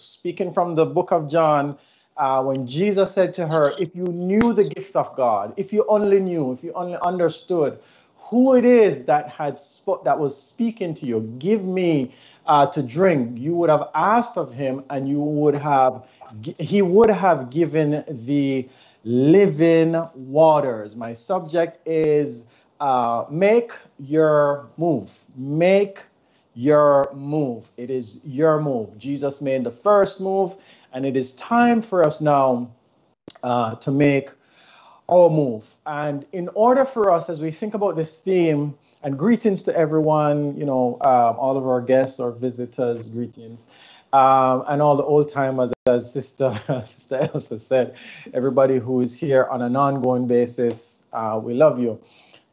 speaking from the book of John, uh, when Jesus said to her, If you knew the gift of God, if you only knew, if you only understood who it is that had sp- that was speaking to you, give me uh, to drink, you would have asked of him, and you would have he would have given the living waters. My subject is uh, make your move. Make your move. It is your move. Jesus made the first move, and it is time for us now uh, to make our move. And in order for us, as we think about this theme, and greetings to everyone, you know, um, all of our guests or visitors, greetings. Um, and all the old timers, as Sister Sister Elsa said, everybody who is here on an ongoing basis, uh, we love you.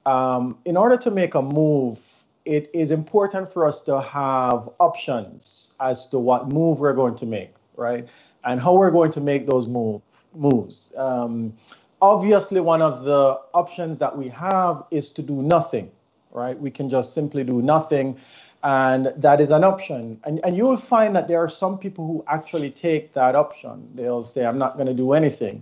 Um, in order to make a move, it is important for us to have options as to what move we're going to make, right? And how we're going to make those move, moves. Um, obviously, one of the options that we have is to do nothing, right? We can just simply do nothing, and that is an option. And, and you'll find that there are some people who actually take that option. They'll say, I'm not going to do anything.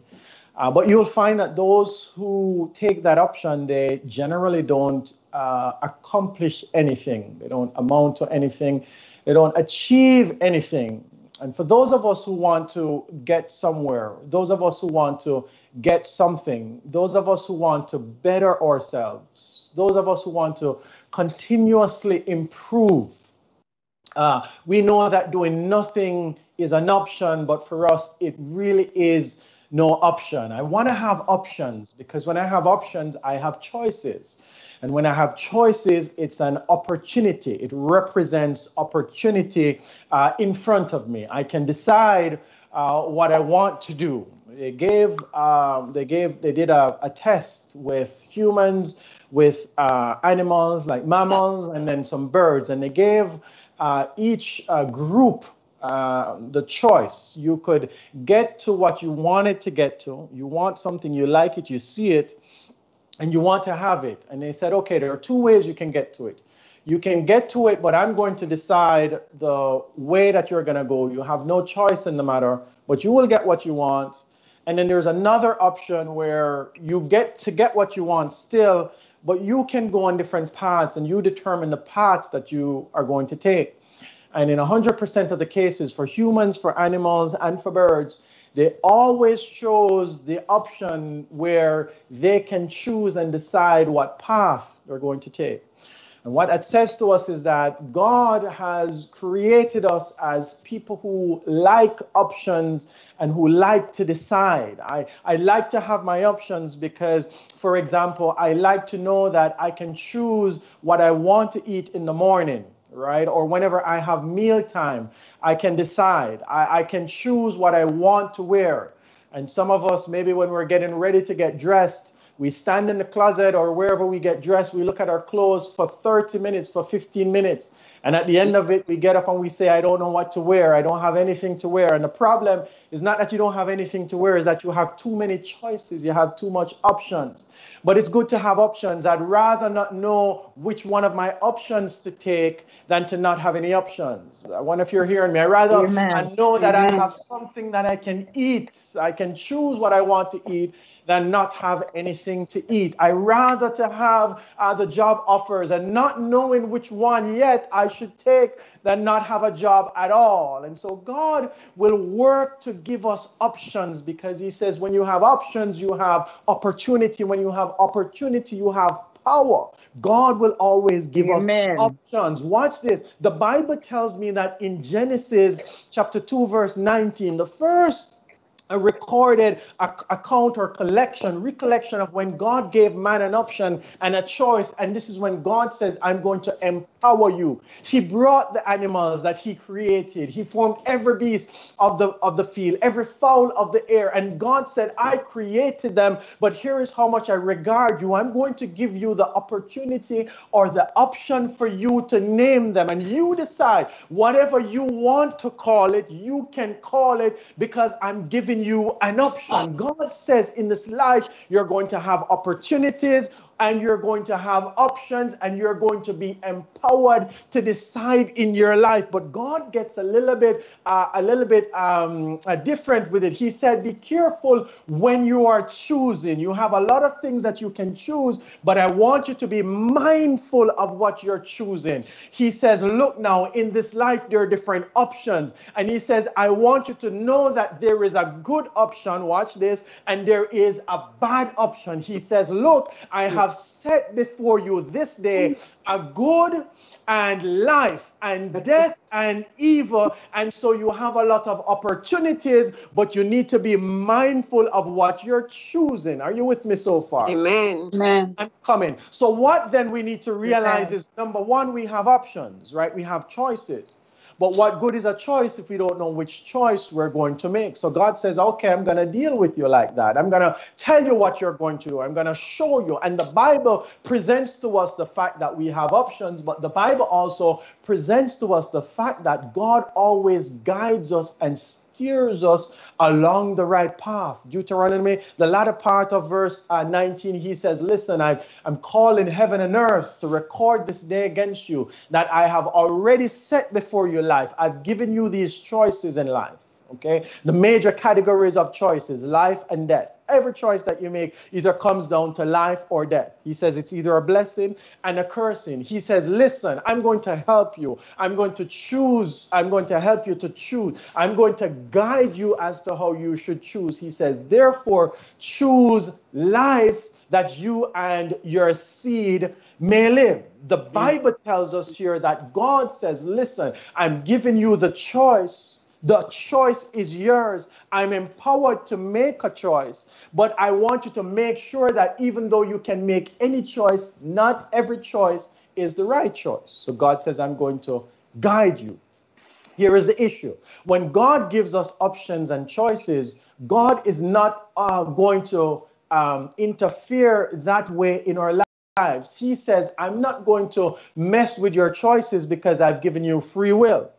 Uh, but you'll find that those who take that option, they generally don't uh, accomplish anything. They don't amount to anything. They don't achieve anything. And for those of us who want to get somewhere, those of us who want to get something, those of us who want to better ourselves, those of us who want to continuously improve, uh, we know that doing nothing is an option, but for us, it really is no option. I want to have options because when I have options, I have choices. And when I have choices, it's an opportunity. It represents opportunity uh, in front of me. I can decide uh, what I want to do. They gave, um, they gave, they did a, a test with humans, with uh, animals like mammals, and then some birds, and they gave uh, each uh, group uh, the choice. You could get to what you wanted to get to. You want something, you like it, you see it, and you want to have it. And they said, okay, there are two ways you can get to it. You can get to it, but I'm going to decide the way that you're going to go. You have no choice in the matter, but you will get what you want. And then there's another option where you get to get what you want still, but you can go on different paths and you determine the paths that you are going to take. And in 100% of the cases, for humans, for animals, and for birds, they always chose the option where they can choose and decide what path they're going to take. And what that says to us is that God has created us as people who like options and who like to decide. I, I like to have my options because, for example, I like to know that I can choose what I want to eat in the morning right? Or whenever I have meal time, I can decide. I, I can choose what I want to wear. And some of us, maybe when we're getting ready to get dressed, we stand in the closet or wherever we get dressed, we look at our clothes for 30 minutes, for 15 minutes. And at the end of it, we get up and we say, I don't know what to wear. I don't have anything to wear. And the problem is not that you don't have anything to wear, is that you have too many choices. You have too much options. But it's good to have options. I'd rather not know which one of my options to take than to not have any options. I wonder if you're hearing me. I'd rather I know that Amen. I have something that I can eat. I can choose what I want to eat than not have anything to eat. I rather to have uh, the job offers and not knowing which one yet I should take than not have a job at all. And so God will work to give us options because He says when you have options, you have opportunity. When you have opportunity, you have power. God will always give Amen. us options. Watch this. The Bible tells me that in Genesis chapter 2, verse 19, the first a recorded account or collection, recollection of when God gave man an option and a choice. And this is when God says, I'm going to empower you. He brought the animals that he created. He formed every beast of the, of the field, every fowl of the air. And God said, I created them, but here is how much I regard you. I'm going to give you the opportunity or the option for you to name them. And you decide whatever you want to call it, you can call it because I'm giving you an option. God says in this life, you're going to have opportunities, and you're going to have options and you're going to be empowered to decide in your life. But God gets a little bit, uh, a little bit um, uh, different with it. He said, "Be careful when you are choosing. You have a lot of things that you can choose, but I want you to be mindful of what you're choosing." He says, "Look now, in this life there are different options," and he says, "I want you to know that there is a good option. Watch this, and there is a bad option." He says, "Look, I have." Have set before you this day a good and life and death and evil. And so you have a lot of opportunities, but you need to be mindful of what you're choosing. Are you with me so far? Amen. Amen. I'm coming. So, what then we need to realize Amen. is number one, we have options, right? We have choices. But what good is a choice if we don't know which choice we're going to make? So God says, okay, I'm going to deal with you like that. I'm going to tell you what you're going to do. I'm going to show you. And the Bible presents to us the fact that we have options, but the Bible also presents to us the fact that God always guides us and steers us along the right path. Deuteronomy, the latter part of verse uh, 19, he says, Listen, I, I'm calling heaven and earth to record this day against you that I have already set before your life. I've given you these choices in life. Okay, the major categories of choices life and death. Every choice that you make either comes down to life or death. He says it's either a blessing and a cursing. He says, Listen, I'm going to help you. I'm going to choose. I'm going to help you to choose. I'm going to guide you as to how you should choose. He says, Therefore, choose life that you and your seed may live. The hmm. Bible tells us here that God says, Listen, I'm giving you the choice the choice is yours. I'm empowered to make a choice, but I want you to make sure that even though you can make any choice, not every choice is the right choice. So God says, I'm going to guide you. Here is the issue. When God gives us options and choices, God is not uh, going to um, interfere that way in our lives. He says, I'm not going to mess with your choices because I've given you free will.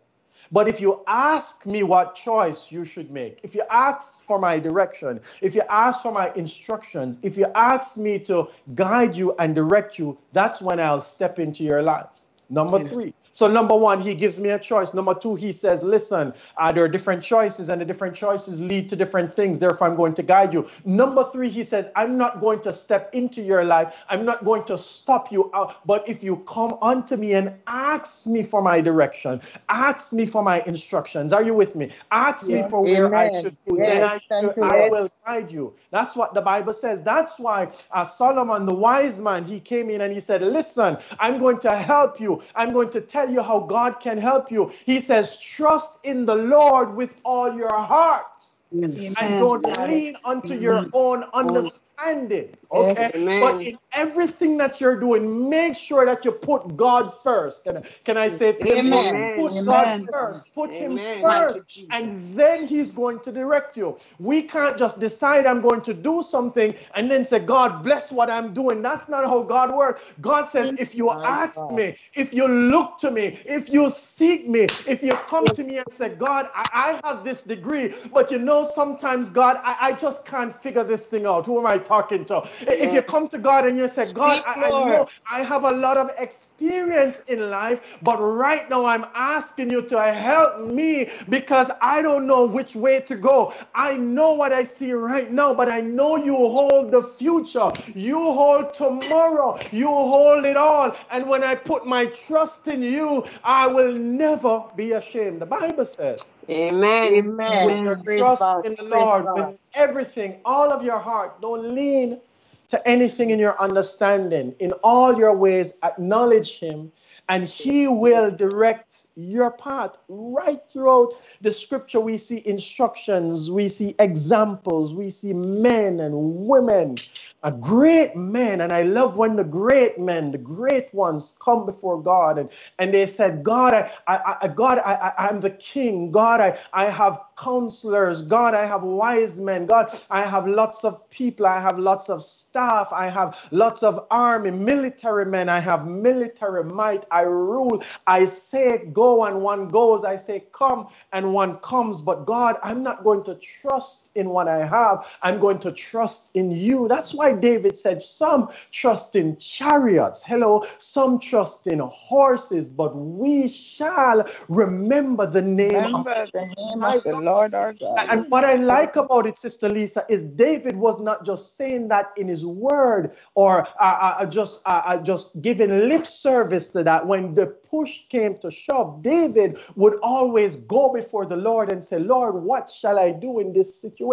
But if you ask me what choice you should make, if you ask for my direction, if you ask for my instructions, if you ask me to guide you and direct you, that's when I'll step into your life. Number yes. three, so, number one, he gives me a choice. Number two, he says, listen, uh, there are different choices, and the different choices lead to different things. Therefore, I'm going to guide you. Number three, he says, I'm not going to step into your life. I'm not going to stop you out. But if you come unto me and ask me for my direction, ask me for my instructions. Are you with me? Ask me for where Amen. I should go. Yes, I, should, I will guide you. That's what the Bible says. That's why uh, Solomon, the wise man, he came in and he said, Listen, I'm going to help you. I'm going to tell tell you how God can help you. He says, Trust in the Lord with all your heart. Yes. And don't yes. lean unto your own understanding understanding. Okay. Yes, but in everything that you're doing, make sure that you put God first. Can I, can I say it? Amen. Put Amen. God first. Put Amen. Him first. And then He's going to direct you. We can't just decide I'm going to do something and then say, God, bless what I'm doing. That's not how God works. God says, if you ask God. me, if you look to me, if you seek me, if you come to me and say, God, I, I have this degree, but you know, sometimes, God, I, I just can't figure this thing out. Who am I talking to. If you come to God and you say, God, I, I, know I have a lot of experience in life, but right now I'm asking you to help me because I don't know which way to go. I know what I see right now, but I know you hold the future. You hold tomorrow. You hold it all. And when I put my trust in you, I will never be ashamed. The Bible says. Amen. Amen. trust God. in the Lord with everything, all of your heart. Don't lean to anything in your understanding. In all your ways, acknowledge Him, and He will direct your path. Right throughout the scripture, we see instructions, we see examples, we see men and women, a great man. And I love when the great men, the great ones, come before God and, and they said, God, I, I, I God, I, I, I'm the king. God, I, I have counselors. God, I have wise men. God, I have lots of people. I have lots of staff. I have lots of army, military men. I have military might. I rule. I say go and one goes. I say come and one comes. But God, I'm not going to trust in what I have. I'm going to trust in you. That's why David said, Some trust in chariots. Hello. Some trust in horses, but we shall remember the name, remember of, the name of the Lord our God. And what I like about it, Sister Lisa, is David was not just saying that in his word or uh, uh, just uh, uh just giving lip service to that. When the push came to shove, David would always go before the Lord and say, Lord, what shall I do in this situation?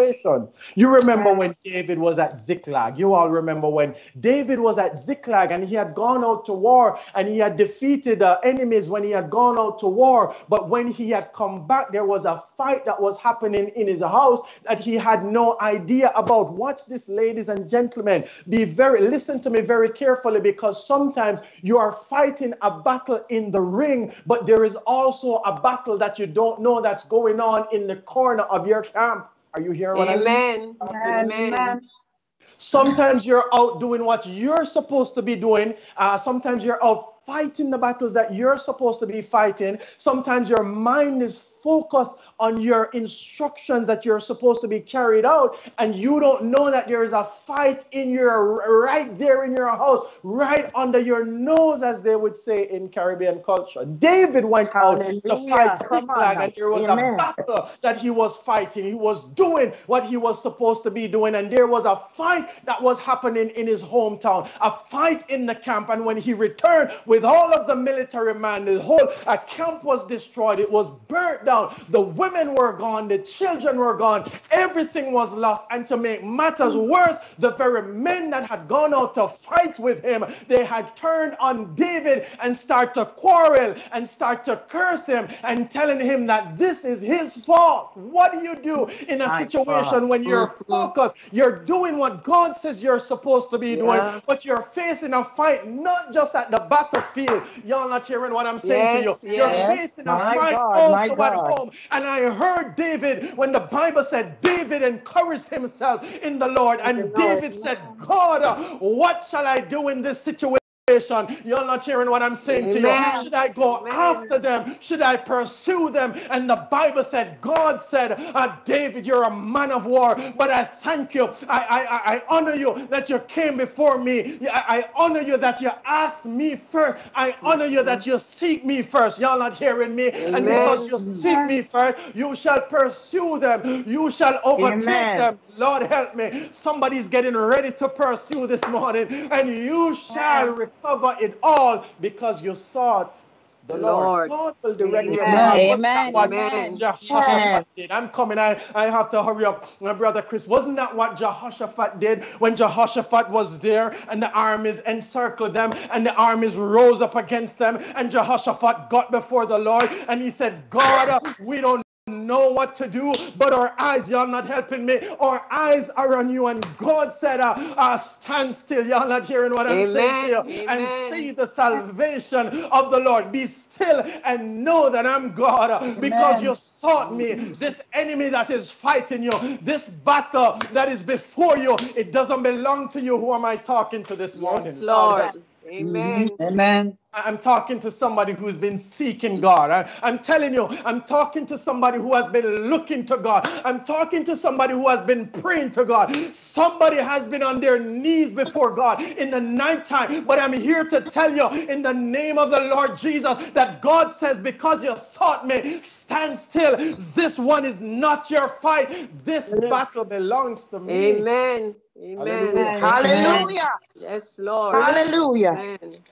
You remember when David was at Ziklag. You all remember when David was at Ziklag and he had gone out to war and he had defeated uh, enemies when he had gone out to war. But when he had come back, there was a fight that was happening in his house that he had no idea about. Watch this, ladies and gentlemen. Be very, listen to me very carefully because sometimes you are fighting a battle in the ring, but there is also a battle that you don't know that's going on in the corner of your camp. Are you hearing what Amen. I'm saying? Amen. Amen. Sometimes you're out doing what you're supposed to be doing. Uh, sometimes you're out fighting the battles that you're supposed to be fighting. Sometimes your mind is focused on your instructions that you're supposed to be carried out, and you don't know that there is a fight in your right there in your house, right under your nose, as they would say in Caribbean culture. David went Hallelujah. out to fight Ziklag, and there was Amen. a battle that he was fighting. He was doing what he was supposed to be doing, and there was a fight that was happening in his hometown, a fight in the camp. And when he returned with all of the military men, the whole camp was destroyed. It was burnt down The women were gone, the children were gone, everything was lost. And to make matters worse, the very men that had gone out to fight with him, they had turned on David and start to quarrel and start to curse him and telling him that this is his fault. What do you do in a situation when you're mm-hmm. focused? You're doing what God says you're supposed to be doing, yeah. but you're facing a fight not just at the battlefield. Y'all not hearing what I'm saying yes, to you. Yes. You're facing a my fight God, also at home. And I heard David when the Bible said David encouraged himself in the Lord. And David said, God, what shall I do in this situation? You're not hearing what I'm saying Amen. to you. Should I go Amen. after them? Should I pursue them? And the Bible said, God said, uh, David, you're a man of war, but I thank you. I, I, I honor you that you came before me. I, I honor you that you asked me first. I honor you that you seek me first. Y'all not hearing me. Amen. And because you seek me first, you shall pursue them. You shall overtake them. Lord help me. Somebody's getting ready to pursue this morning, and you shall recover it all because you sought the Lord. Lord. Will direct your path. Amen. Amen. Jehoshaphat did. I'm coming. I, I have to hurry up. My brother Chris, wasn't that what Jehoshaphat did when Jehoshaphat was there and the armies encircled them and the armies rose up against them and Jehoshaphat got before the Lord and he said, God, we don't know what to do, but our eyes, y'all not helping me. Our eyes are on you. And God said, uh, uh, stand still. Y'all not hearing what I'm Amen. saying to you. And see the salvation of the Lord. Be still and know that I'm God uh, because you sought me. This enemy that is fighting you, this battle that is before you, it doesn't belong to you. Who am I talking to this morning? Yes, Lord. Amen. Amen. I'm talking to somebody who's been seeking God. I, am telling you, I'm talking to somebody who has been looking to God. I'm talking to somebody who has been praying to God. Somebody has been on their knees before God in the nighttime. But I'm here to tell you, in the name of the Lord Jesus, that God says, Because you sought me, stand still. This one is not your fight. This battle belongs to me. Amen. Amen. Hallelujah. Hallelujah. Yes, Lord. Hallelujah. Amen.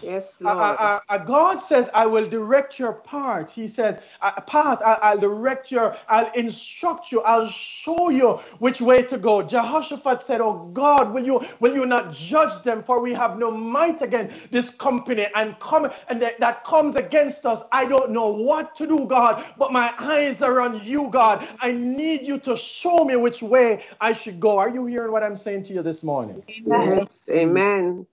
Yes, Lord. Uh, uh, uh, God says, I will direct your path. He says, path, I, will direct your, I'll instruct you, I'll show you which way to go. Jehoshaphat said, Oh God, will you will you not judge them? For we have no might against this company and come and that, that comes against us. I don't know what to do, God, but my eyes are on you, God. I need you to show me which way I should go. Are you hearing what I'm saying to you this morning? Amen. Amen.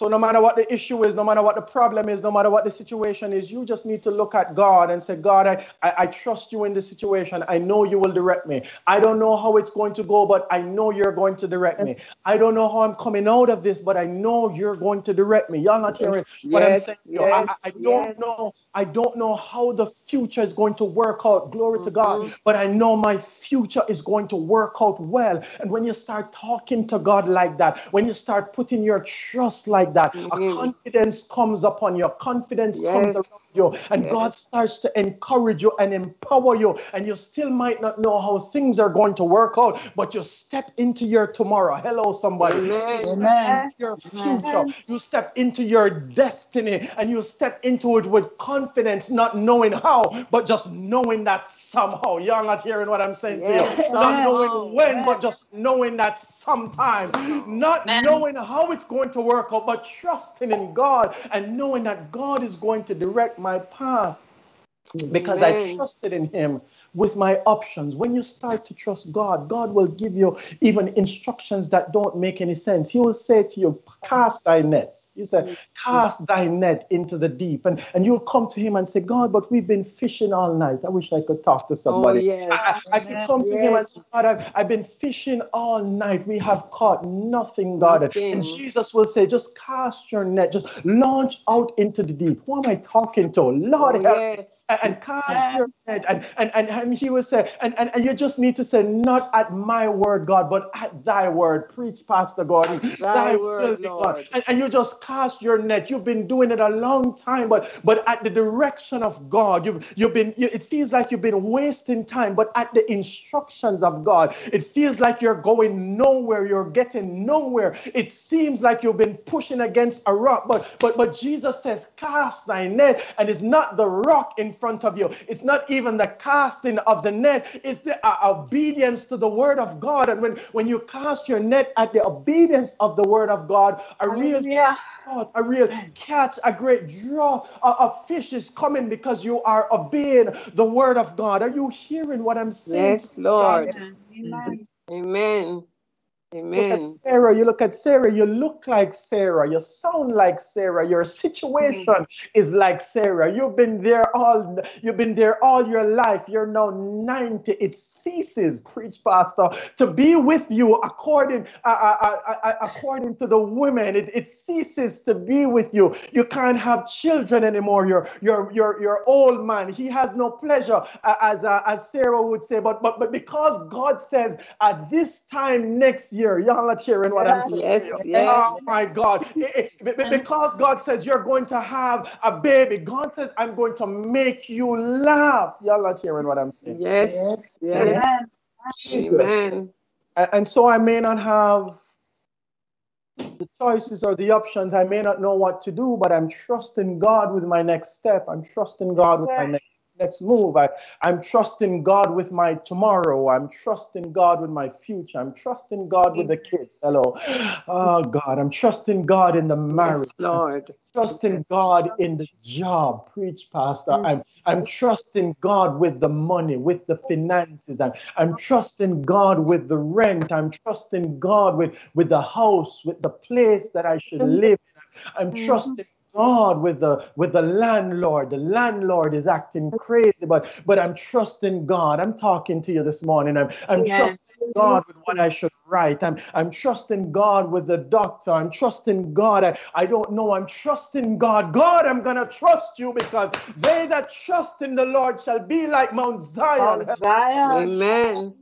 So no matter what the issue is, no matter what the problem is, no matter what the situation is, you just need to look at God and say, God, I, I, I, trust you in this situation. I know you will direct me. I don't know how it's going to go, but I know you're going to direct me. I don't know how I'm coming out of this, but I know you're going to direct me. Y'all not hearing yes, what yes, I'm saying? Yes, I, I, don't know. I don't know how the future is going to work out. Glory mm-hmm. to God. Mm-hmm. But I know my future is going to work out well. And when you start talking to God like that, when you start putting your trust like that, mm-hmm. a confidence comes upon you, confidence yes. comes around you, and yes. God starts to encourage you and empower you. And you still might not know how things are going to work out, but you step into your tomorrow. Hello, somebody. Amen. You Amen. your future. Amen. You step into your destiny and you step into it with confidence, not knowing how, but just knowing that somehow. You're not hearing what I'm saying yes. to you. Not knowing oh, when, but just knowing that sometime. Not Amen. knowing how it's going to work out, but trusting in God and knowing that God is going to direct my path because. I trusted in Him with my options. When you start to trust God, God will give you even instructions that don't make any sense. He will say to you, Cast thy net. He said, Cast thy net into the deep. And, and you'll come to Him and say, God, but we've been fishing all night. I wish I could talk to oh, somebody. Oh, yes. I, I, could come to yes. Him and say, God, I've, I've been fishing all night. We have caught nothing, God. Nothing. And Jesus will say, Just cast your net, just launch out into the deep. Who am I talking to? Lord, oh, yes and cast your net And, and, and, and he will say, and, and, and you just need to say, not at my word, God, but at thy word. Preach, Pastor Gordon. Thy, thy word, God. And, and you just cast your net. You've been doing it a long time, but but at the direction of God, you've you've been you, it feels like you've been wasting time, but at the instructions of God, it feels like you're going nowhere, you're getting nowhere. It seems like you've been pushing against a rock, but but but Jesus says, cast thy net, and it's not the rock in front of you. It's not even the casting of the net, it's the uh, obedience to the word of God. And when, when you cast your net at the obedience of the word of God, a real yeah. a real catch, a great draw, a, a, fish is coming because you are obeying the word of God. Are you hearing what I'm saying? Yes, Lord. Amen. Amen. Amen. Look at Sarah. You look at Sarah. You look like Sarah. You sound like Sarah. Your situation mm. is like Sarah. You've been there all. You've been there all your life. You're now ninety. It ceases, preach, pastor, to be with you according uh, uh, uh, uh, according to the women. It, it ceases to be with you. You can't have children anymore. You're you're you're you're old man. He has no pleasure, uh, as uh, as Sarah would say. But but but because God says at this time next year year. Y'all not hearing what I'm saying? Yes, oh yes. Oh my God. Because God says you're going to have a baby, God says, I'm going to make you laugh. Y'all not hearing what I'm saying? Yes, yes. yes. Amen. And so I may not have the choices or the options. I may not know what to do, but I'm trusting God with my next step. I'm trusting God with my next next move. I, I'm trusting God with my tomorrow. I'm trusting God with my future. I'm trusting God with the kids. Hello. Oh, God. I'm trusting God in the marriage. Yes, Lord. I'm trusting God in the job. Preach, Pastor. Mm. I'm, I'm trusting God with the money, with the finances. I'm, I'm trusting God with the rent. I'm trusting God with, with the house, with the place that I should mm. live. I'm mm. trusting God with the with the landlord. The landlord is acting crazy, but but I'm trusting God. I'm talking to you this morning. I'm I'm yes. trusting God with what I should write. I'm I'm trusting God with the doctor. I'm trusting God. I, I don't know. I'm trusting God. God, I'm gonna trust you because they that trust in the Lord shall be like Mount Zion. Mount Zion. Amen.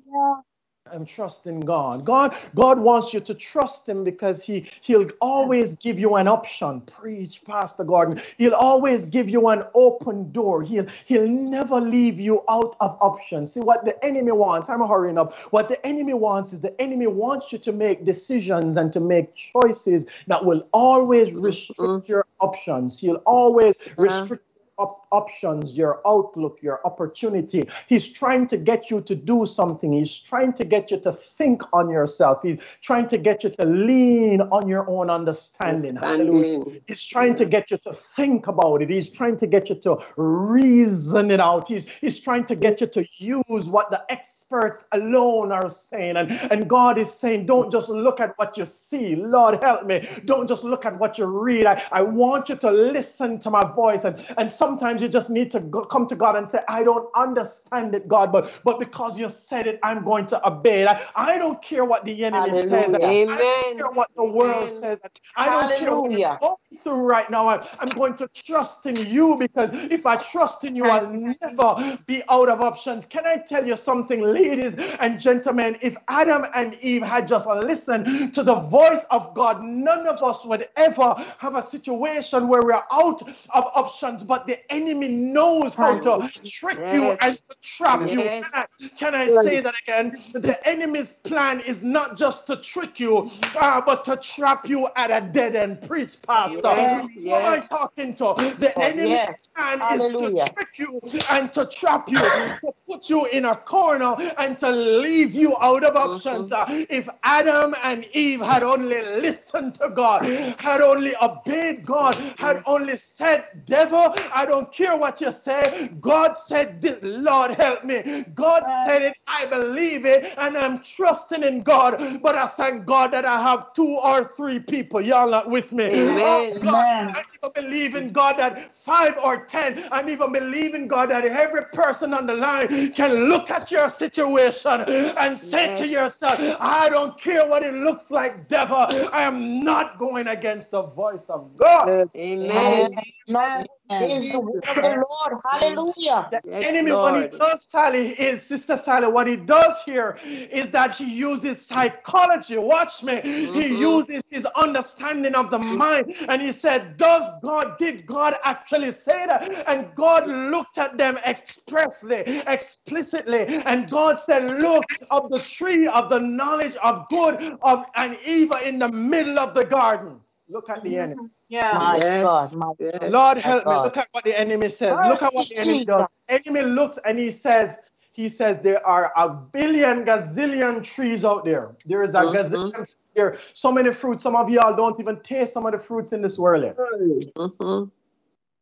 I'm trusting God. God, God wants you to trust Him because He He'll always give you an option. Preach, Pastor Gordon. He'll always give you an open door. He'll He'll never leave you out of options. See what the enemy wants. I'm hurrying up. What the enemy wants is the enemy wants you to make decisions and to make choices that will always restrict mm-hmm. your options. He'll always restrict op- options, your outlook, your opportunity. He's trying to get you to do something. He's trying to get you to think on yourself. He's trying to get you to lean on your own understanding. Hallelujah. He's trying to get you to think about it. He's trying to get you to reason it out. He's, he's trying to get you to use what the experts alone are saying. And, and God is saying, don't just look at what you see. Lord, help me. Don't just look at what you read. I, I want you to listen to my voice. And, and sometimes you just need to go, come to God and say, I don't understand it, God, but, but because you said it, I'm going to obey it. I, I don't care what the enemy Hallelujah. says. Amen. I don't care what the world Amen. says. I don't Hallelujah. care what you're going through right now. I, I'm going to trust in you because if I trust in you, I'll never be out of options. Can I tell you something, ladies and gentlemen? If Adam and Eve had just listened to the voice of God, none of us would ever have a situation where we're out of options, but the enemy knows how to trick yes. you and to trap yes. you. Can I, can I say that again? The enemy's plan is not just to trick you, uh, but to trap you at a dead end. Preach, Pastor. Yes. Who am I talking to? The oh, enemy's plan Hallelujah. is to trick you and to trap you, to put you in a corner and to leave you out of options. Mm-hmm. Uh, if Adam and Eve had only listened to God, had only obeyed God, had only said, Devil, I don't care what you say. God said this. Lord, help me. God said it. I believe it. And I'm trusting in God. But I thank God that I have two or three people. Y'all not with me. Amen. Oh, God, I even believe in God that five or ten. I'm even believing God that every person on the line can look at your situation and say yes. to yourself, I don't care what it looks like, devil. I am not going against the voice of God. Amen. Amen. Praise the Lord. Hallelujah. The yes, enemy, Lord. what he does, Sally, is Sister Sally, what he does here is that he uses psychology. Watch me. Mm-hmm. He uses his understanding of the mind. And he said, Does God, did God actually say that? And God looked at them expressly, explicitly. And God said, Look of the tree of the knowledge of good of and evil in the middle of the garden. Look at the mm-hmm. enemy. Yeah. My yes. God. My yes. Lord help me. Look at what the enemy says. Look at what the enemy does. Enemy looks and he says, he says there are a billion gazillion trees out there. There is a mm-hmm. gazillion there. So many fruits. Some of y'all don't even taste some of the fruits in this world. Mm-hmm.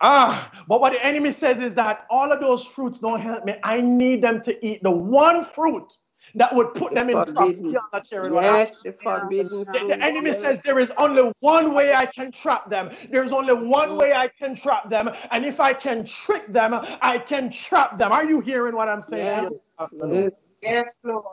Ah, but what the enemy says is that all of those fruits don't help me. I need them to eat the one fruit that would put the them in trouble. Yes, the forbidden the, the, enemy says there is only one way I can trap them. There's only one mm. way I can trap them. And if I can trick them, I can trap them. Are you hearing what I'm saying? Yes, yes. yes Lord.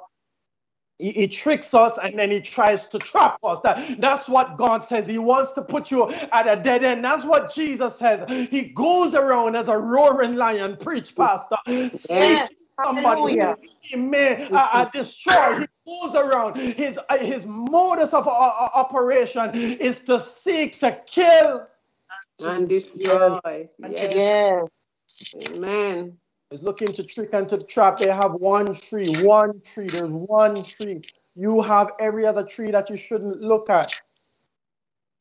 He, he, tricks us and then he tries to trap us. That, that's what God says. He wants to put you at a dead end. That's what Jesus says. He goes around as a roaring lion, preach, Pastor. Yes somebody he may uh, uh, destroy. He goes around. His uh, his modus of uh, uh, operation is to seek to kill and destroy. Yes. yes. Amen. He's looking to trick and to trap. They have one tree, one tree. There's one tree. You have every other tree that you shouldn't look at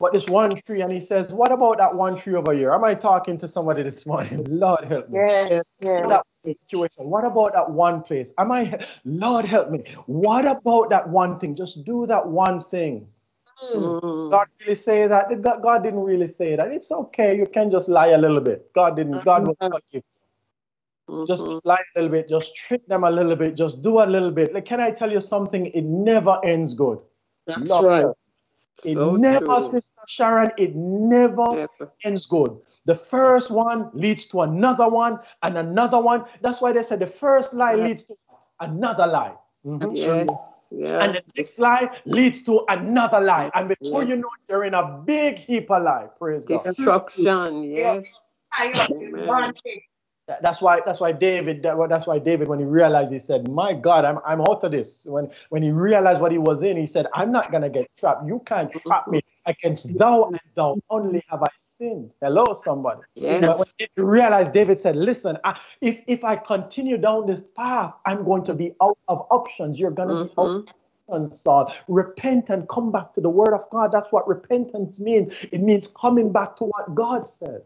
but this one tree, and he says, What about that one tree over here? Am I talking to somebody this morning? Lord help me. Yes, yes. That situation. What about that one place? Am I Lord help me? What about that one thing? Just do that one thing. Mm. God really say that? God, God didn't really say that. It's okay. You can just lie a little bit. God didn't. God will forgive. Mm-hmm. Just, just lie a little bit. Just trick them a little bit. Just do a little bit. Like, can I tell you something? It never ends good. That's Lord, right. It so never, true. Sister Sharon, it never, never ends good. The first one leads to another one and another one. That's why they said the first lie leads to another lie. Mm-hmm. Yes, yeah. And the next lie leads to another lie. And before you know it, you're in a big heap of lie. Praise Destruction, God. yes. Amen. That's why that's why David that's why David when he realized he said, "My God, I'm I'm out of this." When when he realized what he was in, he said, "I'm not gonna get trapped. You can't trap me against thou and thou only have I sinned." Hello, somebody. Yes. But when he realized, David said, "Listen, I, if if I continue down this path, I'm going to be out of options. You're gonna mm-hmm. be out." Mm-hmm. And Saul, repent and come back to the word of God. That's what repentance means. It means coming back to what God says.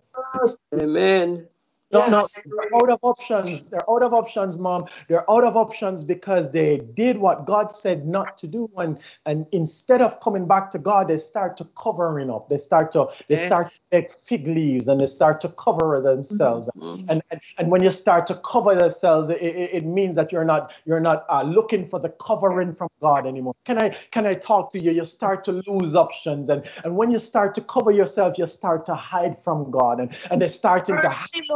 Amen. No, yes. no, they're out of options. They're out of options, mom. They're out of options because they did what God said not to do, and and instead of coming back to God, they start to covering up. They start to they yes. start to take fig leaves and they start to cover themselves. Mm-hmm. And, and and when you start to cover yourselves, it, it, it means that you're not you're not uh, looking for the covering from God anymore. Can I can I talk to you? You start to lose options, and and when you start to cover yourself, you start to hide from God, and and they're starting to hide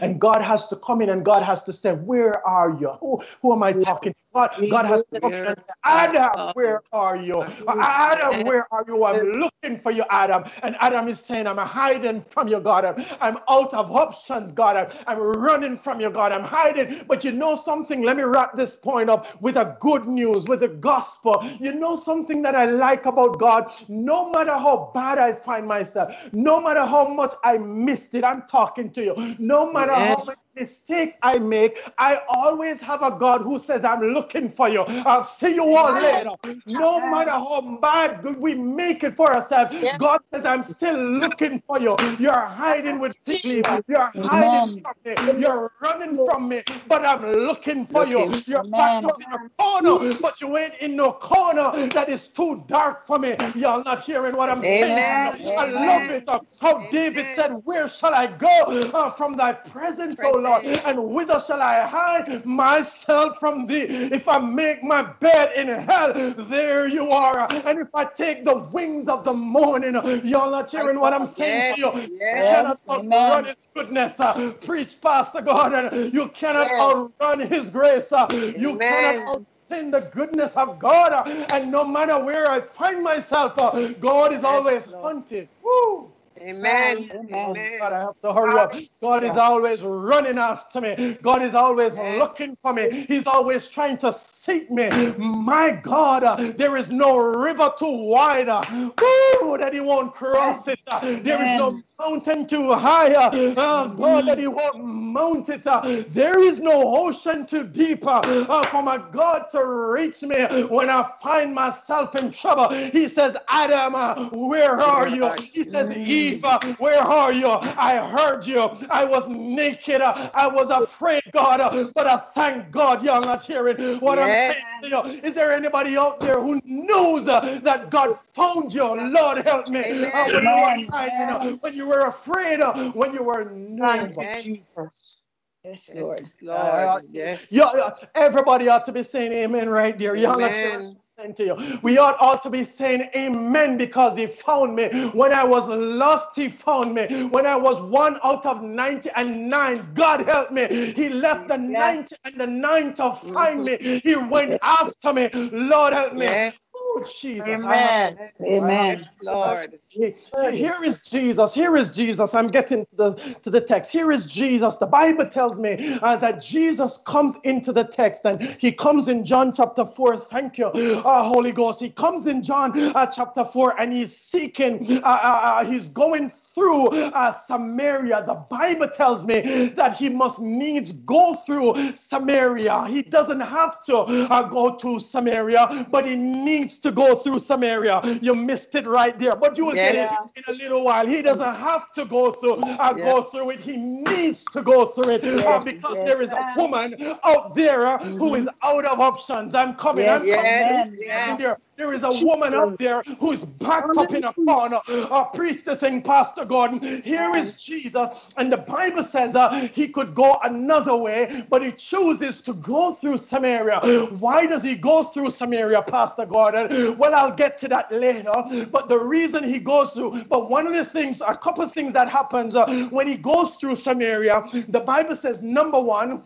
And God has to come in and God has to say, Where are you? Who, who am I talking to? God, God has to come and say, Adam, where are you? Uh, Adam, where are you? I'm looking for you, Adam. And Adam is saying, I'm hiding from you, God. I'm out of options, God. I'm running from you, God. I'm hiding. But you know something? Let me wrap this point up with a good news, with the gospel. You know something that I like about God? No matter how bad I find myself, no matter how much I missed it, I'm talking to you. No matter yes. how many mistakes I make, I always have a God who says, I'm looking for you. I'll see you all later. No matter how bad we make it for ourselves, yes. God says, I'm still looking for you. You're hiding with fig You're hiding from me. You're running from me, but I'm looking for looking. you. You're back up in a corner, but you ain't in no corner that is too dark for me. Y'all not hearing what I'm Amen. saying? Amen. I love it. How Amen. David said, Where shall I go uh, from thy presence, presence, O Lord? And whither shall I hide myself from thee? If I make my bed in hell, there you are. And if I take the wings of the morning, y'all not hearing what I'm saying yes, to you. Yes, you cannot run his goodness. Uh, preach, Pastor God. You cannot yes. outrun his grace. Uh, you cannot in the goodness of God. And no matter where I find myself, uh, God is always hunted. Woo! Amen. Amen. God, I have to hurry up. God is always running after me. God is always yes. looking for me. He's always trying to seek me. My God, uh, there is no river too wide uh, woo, that He won't cross it. Uh, there is no mountain too high. Uh, God, that He won't mount it. Uh, there is no ocean too deep uh, uh, for my God to reach me when I find myself in trouble. He says, Adam, uh, where are you? He says, Eve where are you? I heard you. I was naked. I was afraid, God, but I thank God you're not hearing what yes. I'm saying to you. Is there anybody out there who knows that God found you? Lord, help me. Uh, when, you were hiding, when you were afraid, when you were known. Jesus. Yes, Lord. Lord. Uh, yes. Yeah, everybody ought to be saying amen right there. Amen to you. We ought, all to be saying amen because he found me. When I was lost, he found me. When I was one out of 90 and nine, God help me. He left the yes. 90 and the nine to find mm-hmm. me. He went yes. after me. Lord help me. Yes. Oh, Jesus. Amen. Amen. Lord. Here is Jesus. Here is Jesus. I'm getting to the, to the text. Here is Jesus. The Bible tells me uh, that Jesus comes into the text and he comes in John chapter 4. Thank you, uh, Holy Ghost. He comes in John uh, chapter 4 and he's seeking, uh, uh, uh, he's going through uh, Samaria. The Bible tells me that he must needs go through Samaria. He doesn't have to uh, go to Samaria, but he needs to go through Samaria. You missed it right there, but you will yes. get it in a little while. He doesn't have to go through uh, yes. go through it. He needs to go through it uh, because there is a woman out there mm-hmm. who is out of options. I'm coming. I'm coming. There is a woman out there who's backed up in a corner. Uh, preach the thing, Pastor Gordon. Here is Jesus, and the Bible says uh, he could go another way, but he chooses to go through Samaria. Why does he go through Samaria, Pastor Gordon? Well, I'll get to that later. But the reason he goes through, but one of the things, a couple of things that happens uh, when he goes through Samaria, the Bible says, number one,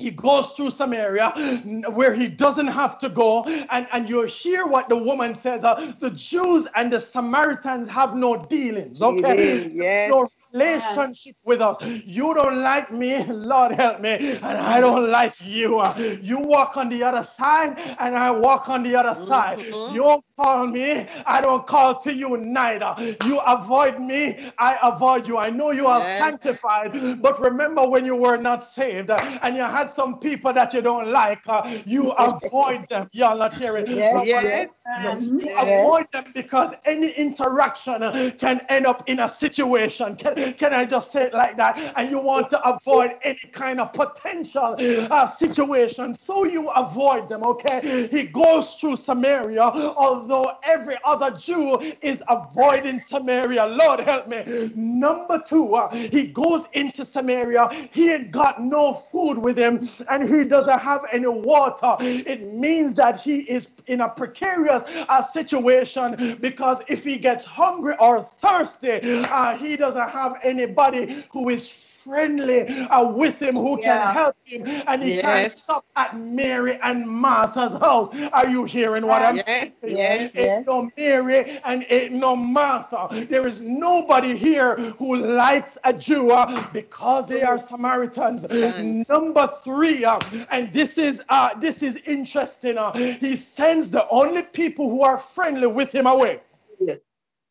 he goes through Samaria where he doesn't have to go. And, and you hear what the woman says uh, the Jews and the Samaritans have no dealings, okay? Yes. No relationship with us. You don't like me, Lord help me, and I don't like you. You walk on the other side, and I walk on the other side. Mm-hmm. You don't call me, I don't call to you neither. You avoid me, I avoid you. I know you are yes. sanctified, but remember when you were not saved and you had some people that you don't like, uh, you avoid them. You're not hearing. Yes. yes. You yes. avoid them because any interaction can end up in a situation. Can, Can I just say it like that? And you want to avoid any kind of potential uh, situation, so you avoid them, okay? He goes through Samaria, although every other Jew is avoiding Samaria. Lord help me. Number two, uh, he goes into Samaria. He ain't got no food with him, and he doesn't have any water. It means that he is in a precarious uh, situation because if he gets hungry or thirsty, uh, he doesn't have anybody who is friendly uh, with him who yeah. can help him and he yes. can't stop at Mary and Martha's house. Are you hearing what I'm yes, saying? Yes, ain't no Mary and ain't no Martha. There is nobody here who likes a Jew uh, because they are Samaritans. Yes. Number three, uh, and this is uh, this is interesting. Uh, he sends the only people who are friendly with him away.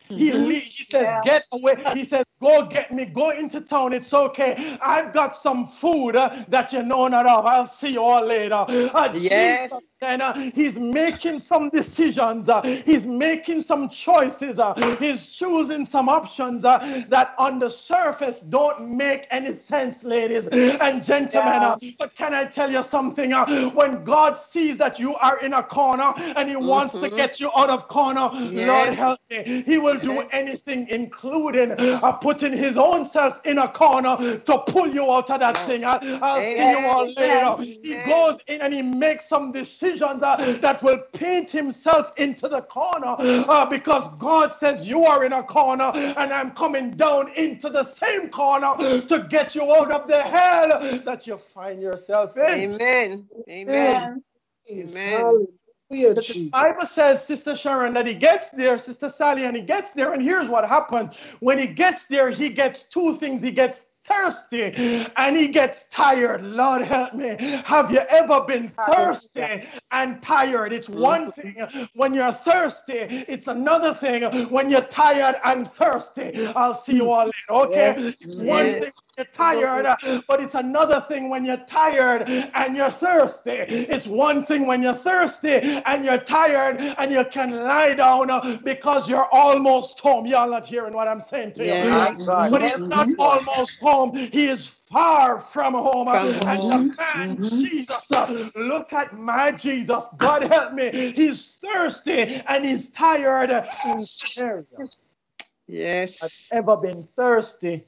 He, mm-hmm. he says, yeah. Get away. He says, Go get me. Go into town. It's okay. I've got some food uh, that you know not of. I'll see you all later. Uh, yes. Jesus, and uh, he's making some decisions. Uh, he's making some choices. Uh, he's choosing some options uh, that on the surface don't make any sense, ladies and gentlemen. Yeah. but can I tell you something? when God sees that you are in a corner and he wants mm-hmm. to get you out of corner, yes. Lord help me. He will do anything, including uh, putting his own self in a corner to pull you out of that thing. I, will see you all later. He goes in and he makes some decisions uh, that will paint himself into the corner uh, because God says you are in a corner and I'm coming down into the same corner to get you out of the hell that you find yourself in. Amen. Amen. Amen. Amen. The Bible says, Sister Sharon, that he gets there, Sister Sally, and he gets there, and here's what happened. When he gets there, he gets two things. He gets thirsty and he gets tired. Lord help me. Have you ever been thirsty and tired? It's mm-hmm. one thing when you're thirsty, it's another thing when you're tired and thirsty. I'll see you all later. Okay. It's one thing you're tired, but it's another thing when you're tired and you're thirsty. It's one thing when you're thirsty and you're tired and you can lie down because you're almost home. Y'all not hearing what I'm saying to you. Yes. But it's not almost home. He is far from home. From and home. the man, mm-hmm. Jesus, uh, look at my Jesus. God help me. He's thirsty and he's tired. Yes. I've ever been thirsty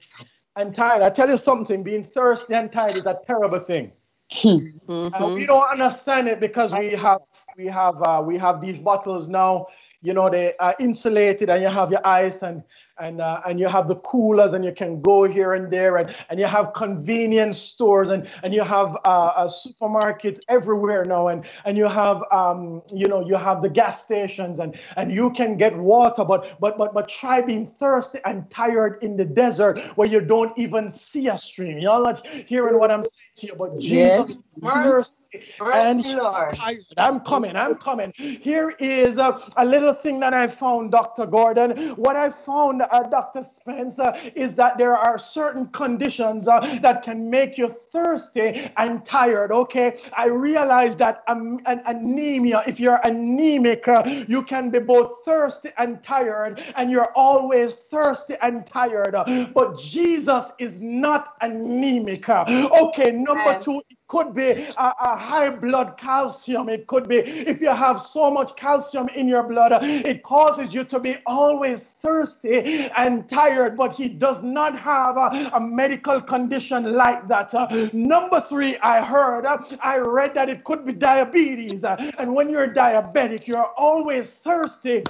I'm tired. I tell you something, being thirsty and tired is a terrible thing. Mm-hmm. And we don't understand it because we have we have uh, we have these bottles now, you know, they are insulated and you have your ice and and uh, and you have the coolers and you can go here and there and, and you have convenience stores and and you have uh, uh, supermarkets everywhere now and and you have um, you know you have the gas stations and and you can get water but but but but try being thirsty and tired in the desert where you don't even see a stream. Y'all not hearing what i'm saying to you but jesus yes. and tired. I'm coming i'm coming. Here is a, a little thing that i found dr gordon. What i found uh, Dr. Spencer, is that there are certain conditions uh, that can make you thirsty and tired. Okay, I realize that um, an anemia, if you're anemic, uh, you can be both thirsty and tired, and you're always thirsty and tired. But Jesus is not anemic. Okay, number two, could be a, a, high blood calcium. It could be if you have so much calcium in your blood, it causes you to be always thirsty and tired. But he does not have a, a medical condition like that. Uh, number three, I heard, uh, I read that it could be diabetes. Uh, and when you're diabetic, you're always thirsty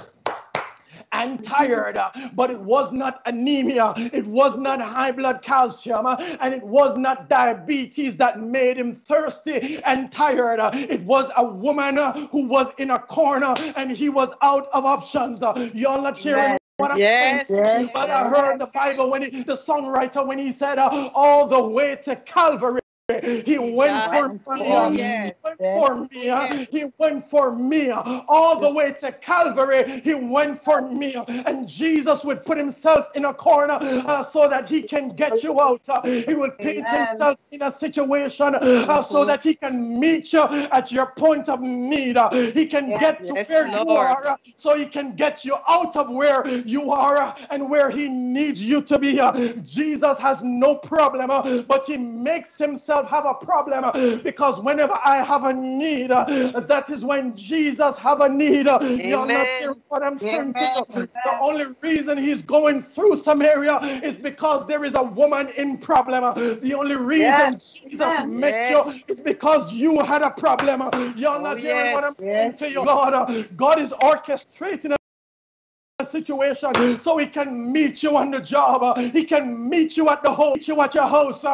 and tired, but it was not anemia, it was not high blood calcium, and it was not diabetes that made him thirsty and tired. It was a woman who was in a corner and he was out of options. Y'all not hearing what I'm yes, saying? Yes, but I heard the Bible when he, the songwriter when he said, uh, all the way to Calvary He went for me. Oh, He went for me. Yes. He went for me all the way to Calvary. He went for me. And Jesus would put himself in a corner uh, so that he can get you out. Uh, he would paint Amen. himself in a situation uh, so that he can meet you at your point of need. Uh, he can Yes. get to Yes, where you are uh, so he can get you out of where you are uh, and where he needs you to be. Uh, Jesus has no problem, uh, but he makes himself have a problem uh, because whenever I have a need, uh, that is when Jesus have a need. Uh, You're not hearing what I'm saying. Amen. The only reason he's going through Samaria is because there is a woman in problem. The only reason Yes. Jesus Yes. met Yes. you is because you had a problem. You're not Oh, hearing what I'm saying to you. Uh, God is orchestrating a situation so he can meet you on the job. He can meet you at the home, meet you at your house.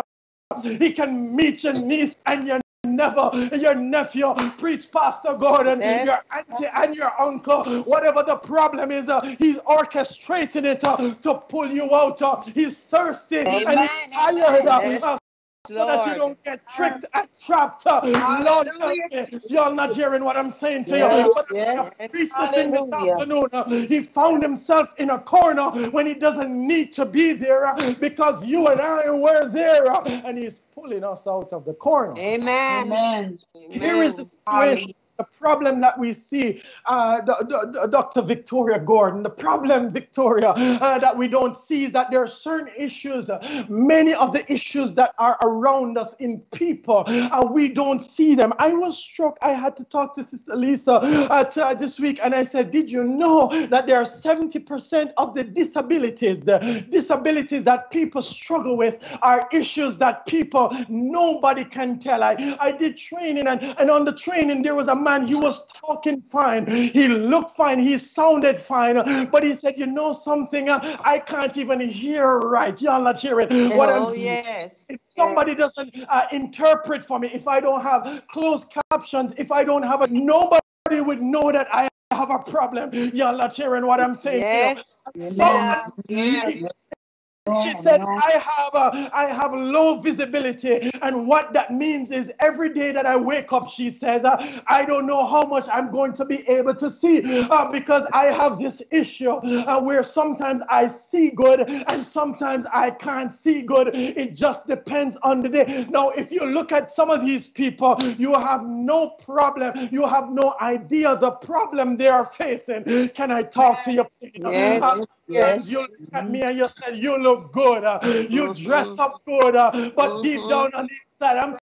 Uh, He can meet your niece and your never your nephew preach pastor gordon Yes. your auntie and your uncle. Whatever the problem is uh, he's orchestrating it uh, to pull you out uh, he's thirsty and he's tired uh, Yes, so that you don't get tricked and trapped. Uh, Lord, help Hallelujah. me. You're not hearing what I'm saying to Yes, you. But yes. I thing this afternoon. Uh, he found himself in a corner when he doesn't need to be there uh, because you and I were there, uh, and he's pulling us out of the corner. Amen. Amen. Here is the Amen. situation. The problem that we see, uh, the- the- Dr. Victoria Gordon, the problem, Victoria, uh, that we don't see is that there are certain issues, uh, many of the issues that are around us in people, uh, we don't see them. I was struck. I had to talk to Sister Lisa uh, uh, this week, and I said, Did you know that there are 70% of the disabilities, the disabilities that people struggle with, are issues that people, nobody can tell? I, I did training, and, and on the training, there was a man, he was talking fine, he looked fine, he sounded fine, but he said, You know something, Uh, I can't even hear right. Y'all not hearing what I'm Oh, saying. yes. If somebody doesn't uh, interpret for me, if I don't have closed captions, if I don't have a, nobody would know that I have a problem. Y'all not hearing what I'm saying. to you. Yes. Somebody- she said, I have a, I have low visibility. And what that means is every day that I wake up, she says, uh, I don't know how much I'm going to be able to see uh, because I have this issue uh, where sometimes I see good and sometimes I can't see good. It just depends on the day. Now, if you look at some of these people, you have no problem. You have no idea the problem they are facing. Can I talk to you? please? Yes. Yes. you look at me and you said you look good. uh, you Mhm. dress up good, uh, but deep Mhm. down on the inside, I'm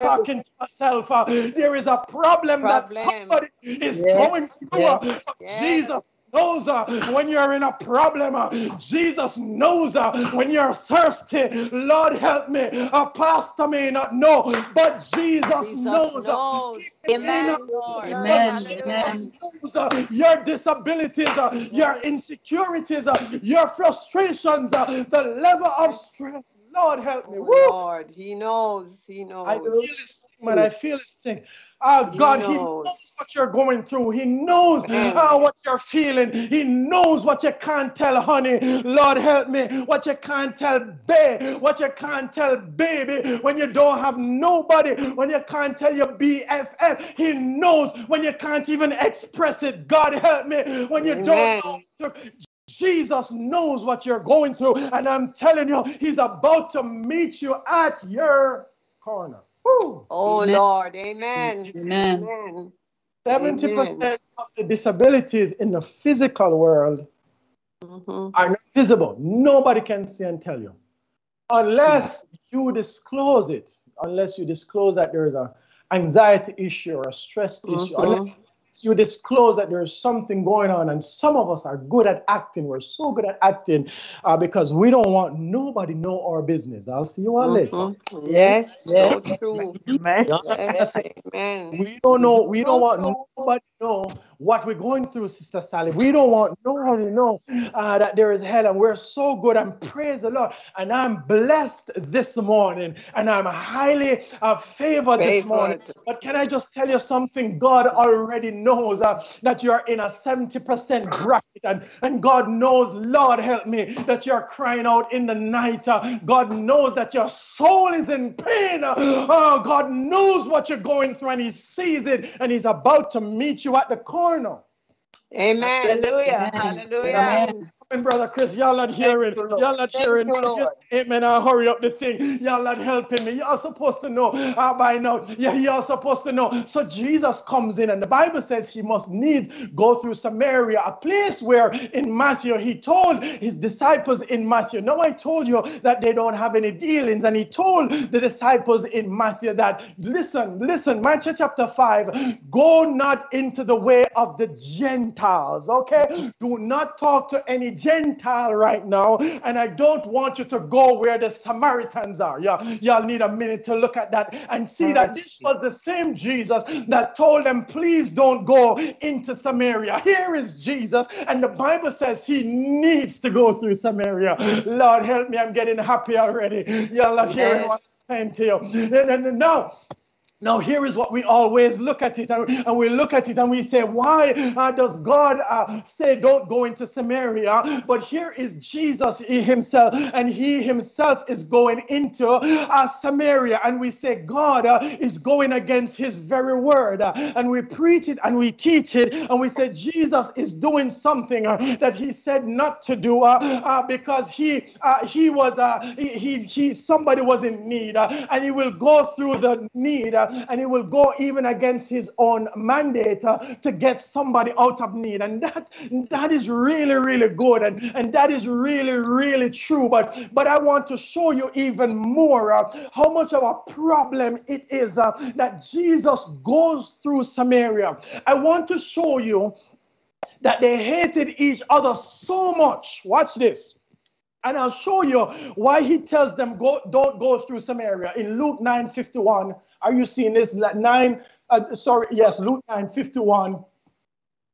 talking to myself. uh, there is a problem, that somebody is Yes, going through. uh, yes, yes. Jesus knows uh, when you're in a problem. uh, Jesus knows uh, when you're thirsty. Lord help me. A pastor may not know, but Jesus, Jesus knows. uh, knows. Amen. Amen. Amen. uh, your disabilities, uh, your insecurities, uh, your frustrations, uh, the level of stress. Lord help me. Oh! Lord, He knows. He knows. I feel this thing, man. I feel this thing. Ah, God, He knows. knows what you're going through. He knows uh, what you're feeling. He knows what you can't tell, honey. Lord, help me. What you can't tell, babe. What you can't tell, baby. When you don't have nobody. When you can't tell your BFF. He knows when you can't even express it. God, help me. When you Amen. don't know. Jesus knows what you're going through. And I'm telling you, He's about to meet you at your corner. Woo. Oh, Amen. Lord. Amen. Amen. Amen. 70% of the disabilities in the physical world Mhm. are not visible. Nobody can see and tell you. Unless you disclose it, unless you disclose that there is a anxiety issue or a stress issue, Mhm. unless you disclose that there's something going on. And some of us are good at acting. We're so good at acting uh, because we don't want nobody know our business. I'll see you all later. Mhm. Yes, Yes. so true. Amen. Yes, amen. We don't know. We don't want nobody know what we're going through, Sister Sally. We don't want nobody to know uh, that there is hell, and we're so good. And praise the Lord. And I'm blessed this morning, and I'm highly uh, favored, this morning. But can I just tell you something? God already knows uh, that you're in a 70% bracket, and, and God knows, Lord, help me, that you're crying out in the night. Uh, God knows that your soul is in pain. Oh, God knows what you're going through, and He sees it, and He's about to meet you at the corner. Amen. Hallelujah. Hallelujah. Amen. And brother Chris, y'all not hearing. Y'all not hearing. Just, amen. I hurry up the thing. Y'all not helping me. Y'all supposed to know uh, by now. Yeah, y'all supposed to know. So Jesus comes in, and the Bible says he must needs go through Samaria, a place where in Matthew he told his disciples in Matthew. Now I told you that they don't have any dealings, and he told the disciples in Matthew that listen, listen, Matthew chapter five, go not into the way of the Gentiles. Okay, do not talk to any Gentile right now, and I don't want you to go where the Samaritans are. Yeah, y'all need a minute to look at that and see that this was the same Jesus that told them, please don't go into Samaria. Here is Jesus, and the Bible says he needs to go through Samaria. Lord, help me, I'm getting happy already. Y'all not hearing what I'm saying to you. And, and, and now, now, here is what we always look at it, and, and we look at it and we say, Why uh, does God uh, say don't go into Samaria? But here is Jesus himself, and he himself is going into uh, Samaria, and we say, God uh, is going against his very word, and we preach it and we teach it, and we say, Jesus is doing something uh, that he said not to do uh, because he he was he, he, he somebody was in need, and he will go through the need. And he will go even against his own mandate uh, to get somebody out of need. And that that is really, really good. And, and that is really, really true. But but I want to show you even more uh, how much of a problem it is uh, that Jesus goes through Samaria. I want to show you that they hated each other so much. Watch this. And I'll show you why he tells them go, don't go through Samaria. In Luke 9 51, are you seeing this? Nine, uh, sorry, yes, Luke 9, 51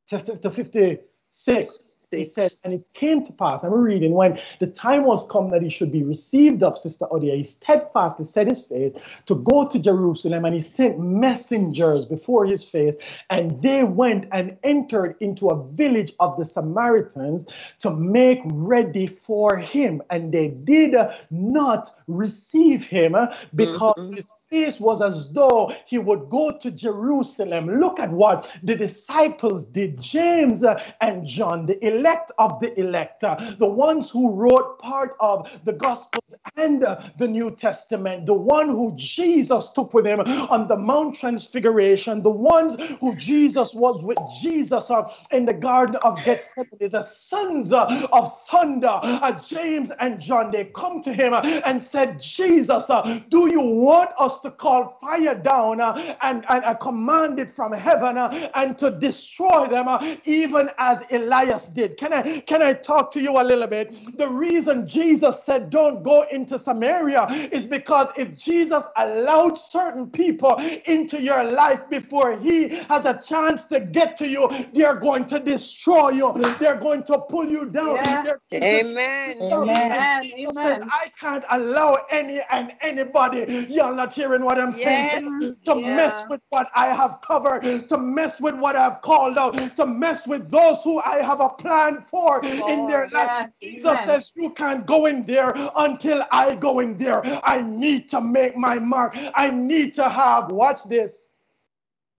to, to 56. He said, and it came to pass, I'm reading, when the time was come that he should be received up, Sister Odia, he steadfastly set his face to go to Jerusalem, and he sent messengers before his face, and they went and entered into a village of the Samaritans to make ready for him. And they did not receive him uh, because Mhm. his face was as though he would go to Jerusalem. Look at what the disciples did. James and John, the elect of the elect, the ones who wrote part of the Gospels and the New Testament, the one who Jesus took with him on the Mount Transfiguration, the ones who Jesus was with Jesus in the Garden of Gethsemane, the sons of thunder, uh, James and John, they come to him and said, Jesus, uh, do you want us to call fire down uh, and, and uh, command it from heaven uh, and to destroy them, uh, even as Elias did? Can I, can I talk to you a little bit? The reason Jesus said, don't go into Samaria is because if Jesus allowed certain people into your life before he has a chance to get to you, they're going to destroy you. They're going to pull you down. Yeah. They're Amen. and Amen. Jesus Amen. says, I can't allow any and anybody, you're not hearing what I'm saying, Yes. to Yeah. mess with what I have covered, to mess with what I've called out, to mess with those who I have a plan for in oh, their Lord, life. Jesus Amen. says, You can't go in there until I go in there. I need to make my mark. I need to have, watch this,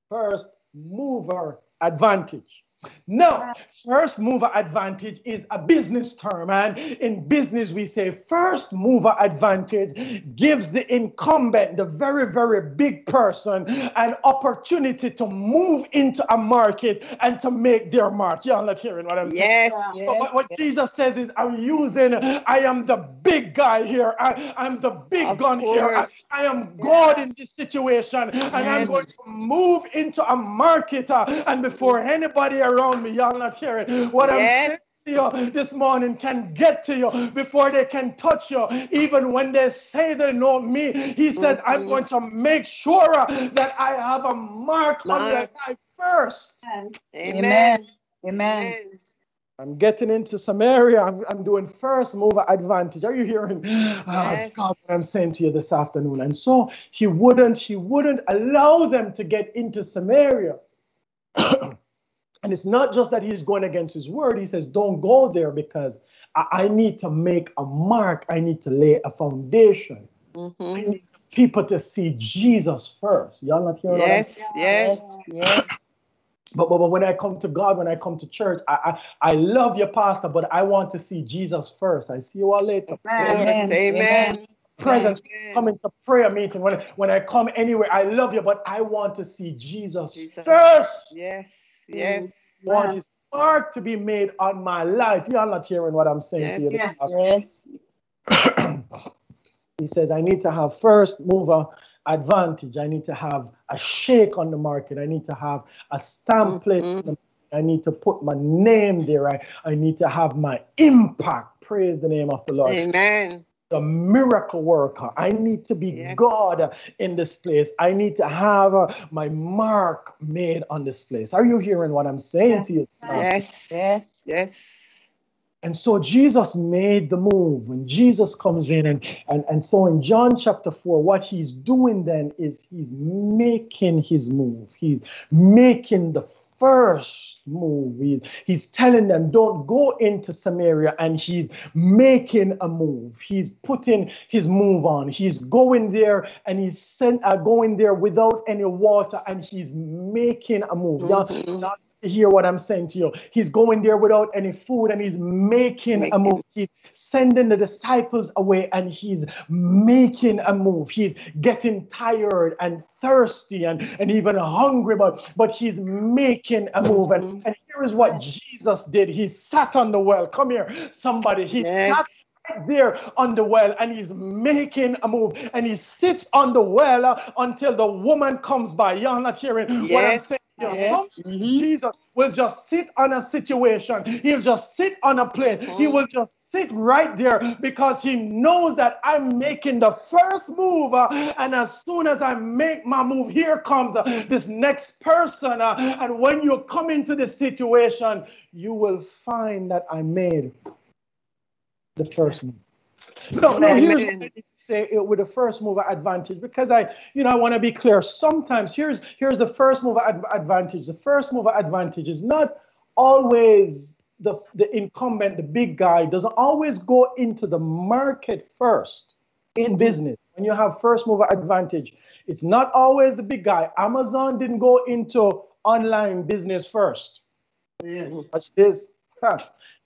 first mover advantage. Now, first mover advantage is a business term, and in business, we say first mover advantage gives the incumbent, the very, very big person, an opportunity to move into a market and to make their mark. Y'all not hearing what I'm saying? Yes. So what, what Jesus says is, I'm using, I am the big guy here. I, I'm the big Of gun here. I. I am God in this situation, and I'm going to move into a market. uh, and before anybody around me, y'all not hearing what I'm saying. Yes. you this morning can get to you before they can touch you. Even when they say they know me, he says, I'm Mhm. going to make sure that I have a mark on their Mark. life first. Amen. Amen. Amen. I'm getting into Samaria. I'm, I'm doing first mover advantage. Are you hearing? Oh, Yes. God, what I'm saying to you this afternoon. And so he wouldn't, he wouldn't allow them to get into Samaria. and it's not just that he's going against his word. He says, don't go there because I, I need to make a mark. I need to lay a foundation. I Mhm. need people to see Jesus first. Y'all not hearing what I'm Yes, yes, yes. but, but, but when I come to God, when I come to church, I, I, I love your pastor, but I want to see Jesus first. I see you all later. Yes, amen. Presence Amen. coming to prayer meeting. When, when I come anywhere, I love you, but I want to see Jesus, Jesus. first. Yes, yes. I want his mark to be made on my life. Y'all not hearing what I'm saying to you. Yes. Yes. he says, I need to have first mover advantage. I need to have a shake on the market. I need to have a stamp mm-hmm. plate. the I need to put my name there. I, I need to have my impact. Praise the name of the Lord. Amen. The miracle worker. I need to be Yes. God in this place. I need to have uh, my mark made on this place. Are you hearing what I'm saying to you? Yes. Yes. Yes. And so Jesus made the move when Jesus comes in. And, and, and so in John chapter 4, what he's doing then is he's making his move. He's making the first move. He's, telling them, don't go into Samaria. And he's making a move. He's putting his move on. He's going there and he's sent, uh, going there without any water and he's making a move. Y'all- Mhm. y'all hear what I'm saying to you. He's going there without any food and he's making a move. He's sending the disciples away and he's making a move. He's getting tired and thirsty and, and even hungry, but, but he's making a move. And, Mhm. and here is what Jesus did. He sat on the well. Come here, somebody. He sat Yes. right there on the well and he's making a move and he sits on the well uh, until the woman comes by. You're not hearing what I'm saying. Yes. sometimes Jesus will just sit on a situation. He'll just sit on a plane. He Mhm. will just sit right there because he knows that I'm making the first move. uh, and as soon as I make my move, here comes uh, this next person. uh, and when you come into this situation, you will find that I made the first move. No, no, here's what I need to say it with the first mover advantage because I, you know, I want to be clear. Sometimes here's here's the first mover ad- advantage. The first mover advantage is not always the the incumbent, the big guy doesn't always go into the market first in business. When you have first mover advantage, it's not always the big guy. Amazon didn't go into online business first. Yes. Watch this. Huh.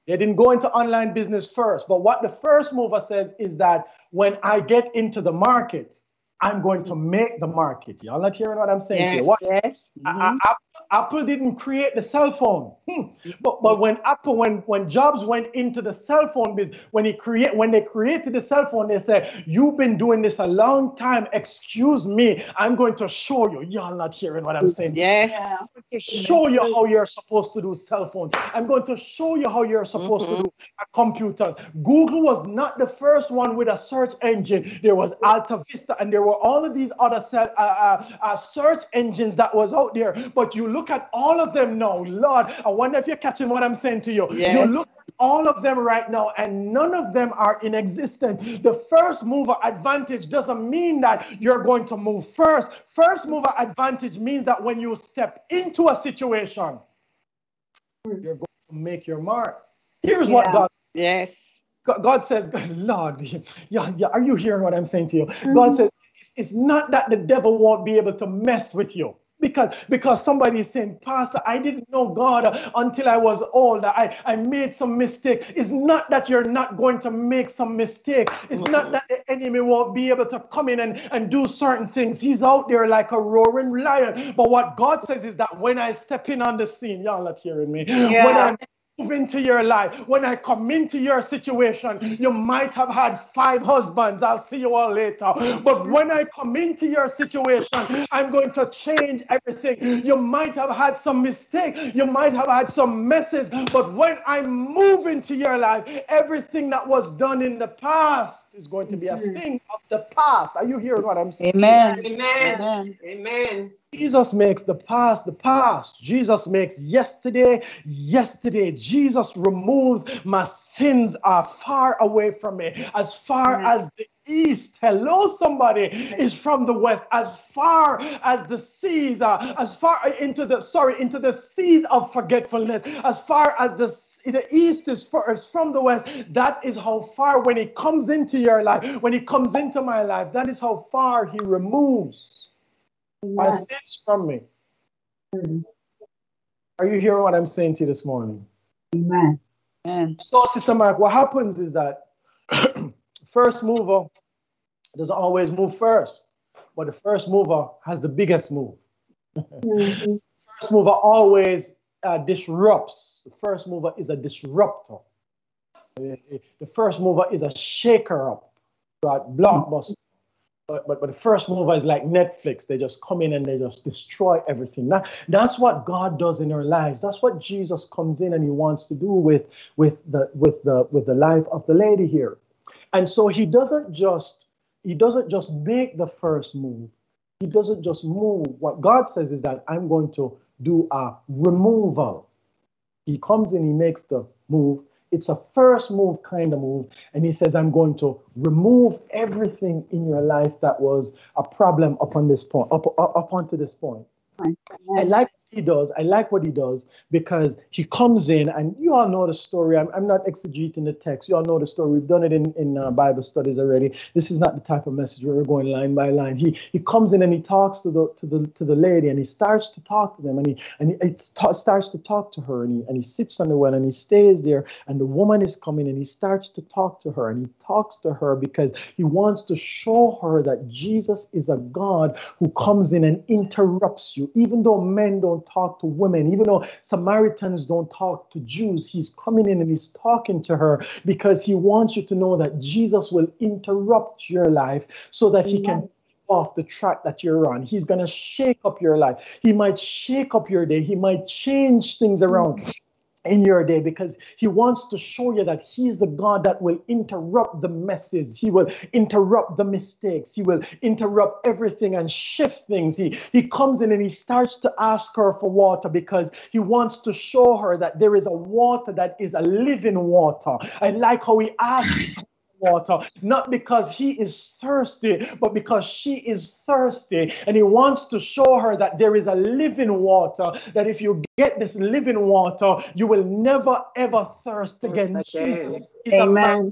They didn't go into online business first. But what the first mover says is that when I get into the market, I'm going to make the market. Y'all not hearing what I'm saying? Yes. What? Yes. A- a- Apple, Apple didn't create the cell phone. Hmm. But, but when Apple, when, when Jobs went into the cell phone business, when he create when they created the cell phone, they said, You've been doing this a long time. Excuse me. I'm going to show you. Y'all not hearing what I'm saying. to you Yes. show you how you're supposed to do cell phone. I'm going to show you how you're supposed to do a computer. Google was not the first one with a search engine. There was Alta Vista, and there were all of these other uh, uh, uh, search engines that was out there. But you look at all of them now, Lord. I wonder if you're catching what I'm saying to you. Yes. You look at all of them right now, and none of them are in existence. The first mover advantage doesn't mean that you're going to move first. First mover advantage means that when you step into a situation, you're going to make your mark. Here's what Yeah. Yes. God says, God says, Lord, yeah, yeah, are you hearing what I'm saying to you? God mm-hmm. says, it's, it's not that the devil won't be able to mess with you. Because, because somebody is saying, Pastor, I didn't know God until I was older. I, I made some mistake. It's not that you're not going to make some mistake. It's not that the enemy won't be able to come in and, and do certain things. He's out there like a roaring lion. But what God says is that when I step in on the scene, y'all not hearing me. When Yeah. I'm move into your life, when I come into your situation, you might have had five husbands. I'll see you all later. But when I come into your situation, I'm going to change everything. You might have had some mistake, you might have had some messes, but when I move into your life, everything that was done in the past is going to be a mm-hmm. thing of the past. Are you hearing what I'm saying? Amen. Amen. Amen. Amen. Jesus makes the past the past. Jesus makes yesterday yesterday. Jesus removes my sins are far away from me. As far as the east, hello, somebody, is from the west. As far as the seas are, as far into the sorry, into the seas of forgetfulness, as far as the the east is, is from the west. That is how far when he comes into your life, when he comes into my life, that is how far he removes sins from me. Mm. Are you hearing what I'm saying to you this morning? Amen. Amen. So, Sister Mark, what happens is that first mover doesn't always move first, but the first mover has the biggest move. Mhm. First mover always uh, disrupts. The first mover is a disruptor. The first mover is a shaker up. Got blockbuster. But, but, but the first mover is like Netflix. They just come in and they just destroy everything. That, that's what God does in our lives. That's what Jesus comes in and he wants to do with, with, the, with, the, with the life of the lady here. And so he doesn't just he doesn't just make the first move. He doesn't just move. What God says is that I'm going to do a removal. He comes in, he makes the move. It's a first move kind of move. And he says, I'm going to remove everything in your life that was a problem upon this point, up, up, up onto this point. I like what he does. I like what he does because he comes in, and you all know the story. I'm, I'm not exegeting the text. You all know the story. We've done it in, in uh, Bible studies already. This is not the type of message where we're going line by line. He he comes in and he talks to the to the to the lady, and he starts to talk to them, and he and he starts to talk to her, and he and he sits on the well, and he stays there, and the woman is coming, and he starts to talk to her, and he talks to her because he wants to show her that Jesus is a God who comes in and interrupts you, even though men don't talk to women, even though Samaritans don't talk to Jews, he's coming in and he's talking to her because he wants you to know that Jesus will interrupt your life so that he can off the track that you're on. He's going to shake up your life. He might shake up your day. He might change things around in your day because he wants to show you that he's the God that will interrupt the messes. He will interrupt the mistakes. He will interrupt everything and shift things. He, he comes in and he starts to ask her for water because he wants to show her that there is a water that is a living water. I like how he asks water, not because he is thirsty, but because she is thirsty. And he wants to show her that there is a living water, that if you get this living water, you will never ever thirst again. Thirst again. Jesus is a. Amen.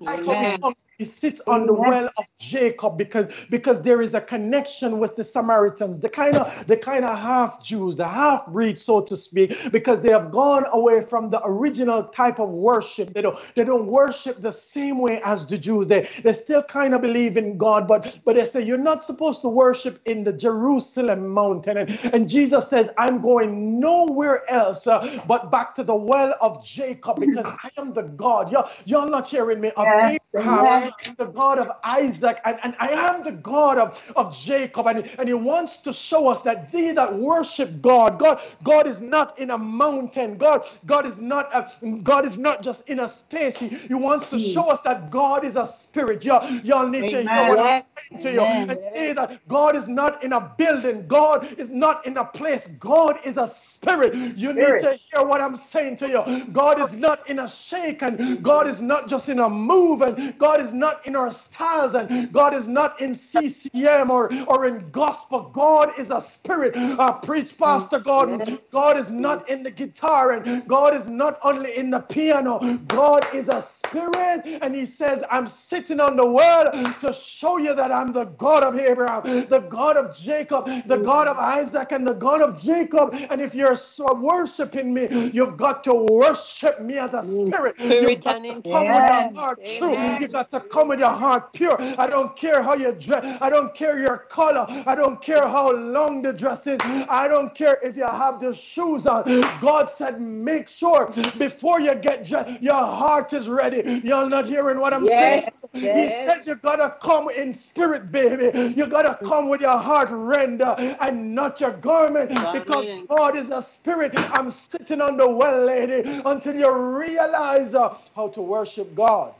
Like how he Amen. He sits on the well of Jacob because because there is a connection with the Samaritans, the kind of the kind of half Jews, the half breed, so to speak, because they have gone away from the original type of worship. They don't they don't worship the same way as the Jews. They they still kind of believe in God, but but they say you're not supposed to worship in the Jerusalem mountain. And, and Jesus says, I'm going nowhere else uh, but back to the well of Jacob because I am the God. You're, you're not hearing me of Yes, Abraham, amen. I'm the God of Isaac, and, and I am the God of, of Jacob. And, and he wants to show us that they that worship God, God, God is not in a mountain. God, God is not a, God is not just in a space. He, he wants to show us that God is a spirit. Y'all, y'all need to hear Amen. what I'm saying to you. Amen. And say that God is not in a building. God is not in a place. God is a spirit. You need to hear what I'm saying to you. God is not in a shake, and God is not just in a move, and God is not in our styles, and God is not in CCM or, or in gospel. God is a spirit. Uh, preach, Pastor God. Yes. God is not in the guitar, and God is not only in the piano. God is a spirit, and He says, I'm sitting on the word to show you that I'm the God of Abraham, the God of Jacob, the God of Isaac, and the God of Jacob. And if you're so worshiping me, you've got to worship me as a spirit. Spirit You've got and in to come Yes. with a heart true. Amen. You got to come with your heart pure. I don't care how you dress. I don't care your color. I don't care how long the dress is. I don't care if you have the shoes on. God said, make sure before you get dressed, your heart is ready. You're not hearing what I'm Yes, saying. yes. He said you gotta come in spirit, baby. You gotta come with your heart render and not your garment because. God is a spirit. I'm sitting on the well, lady, until you realize uh, how to worship God.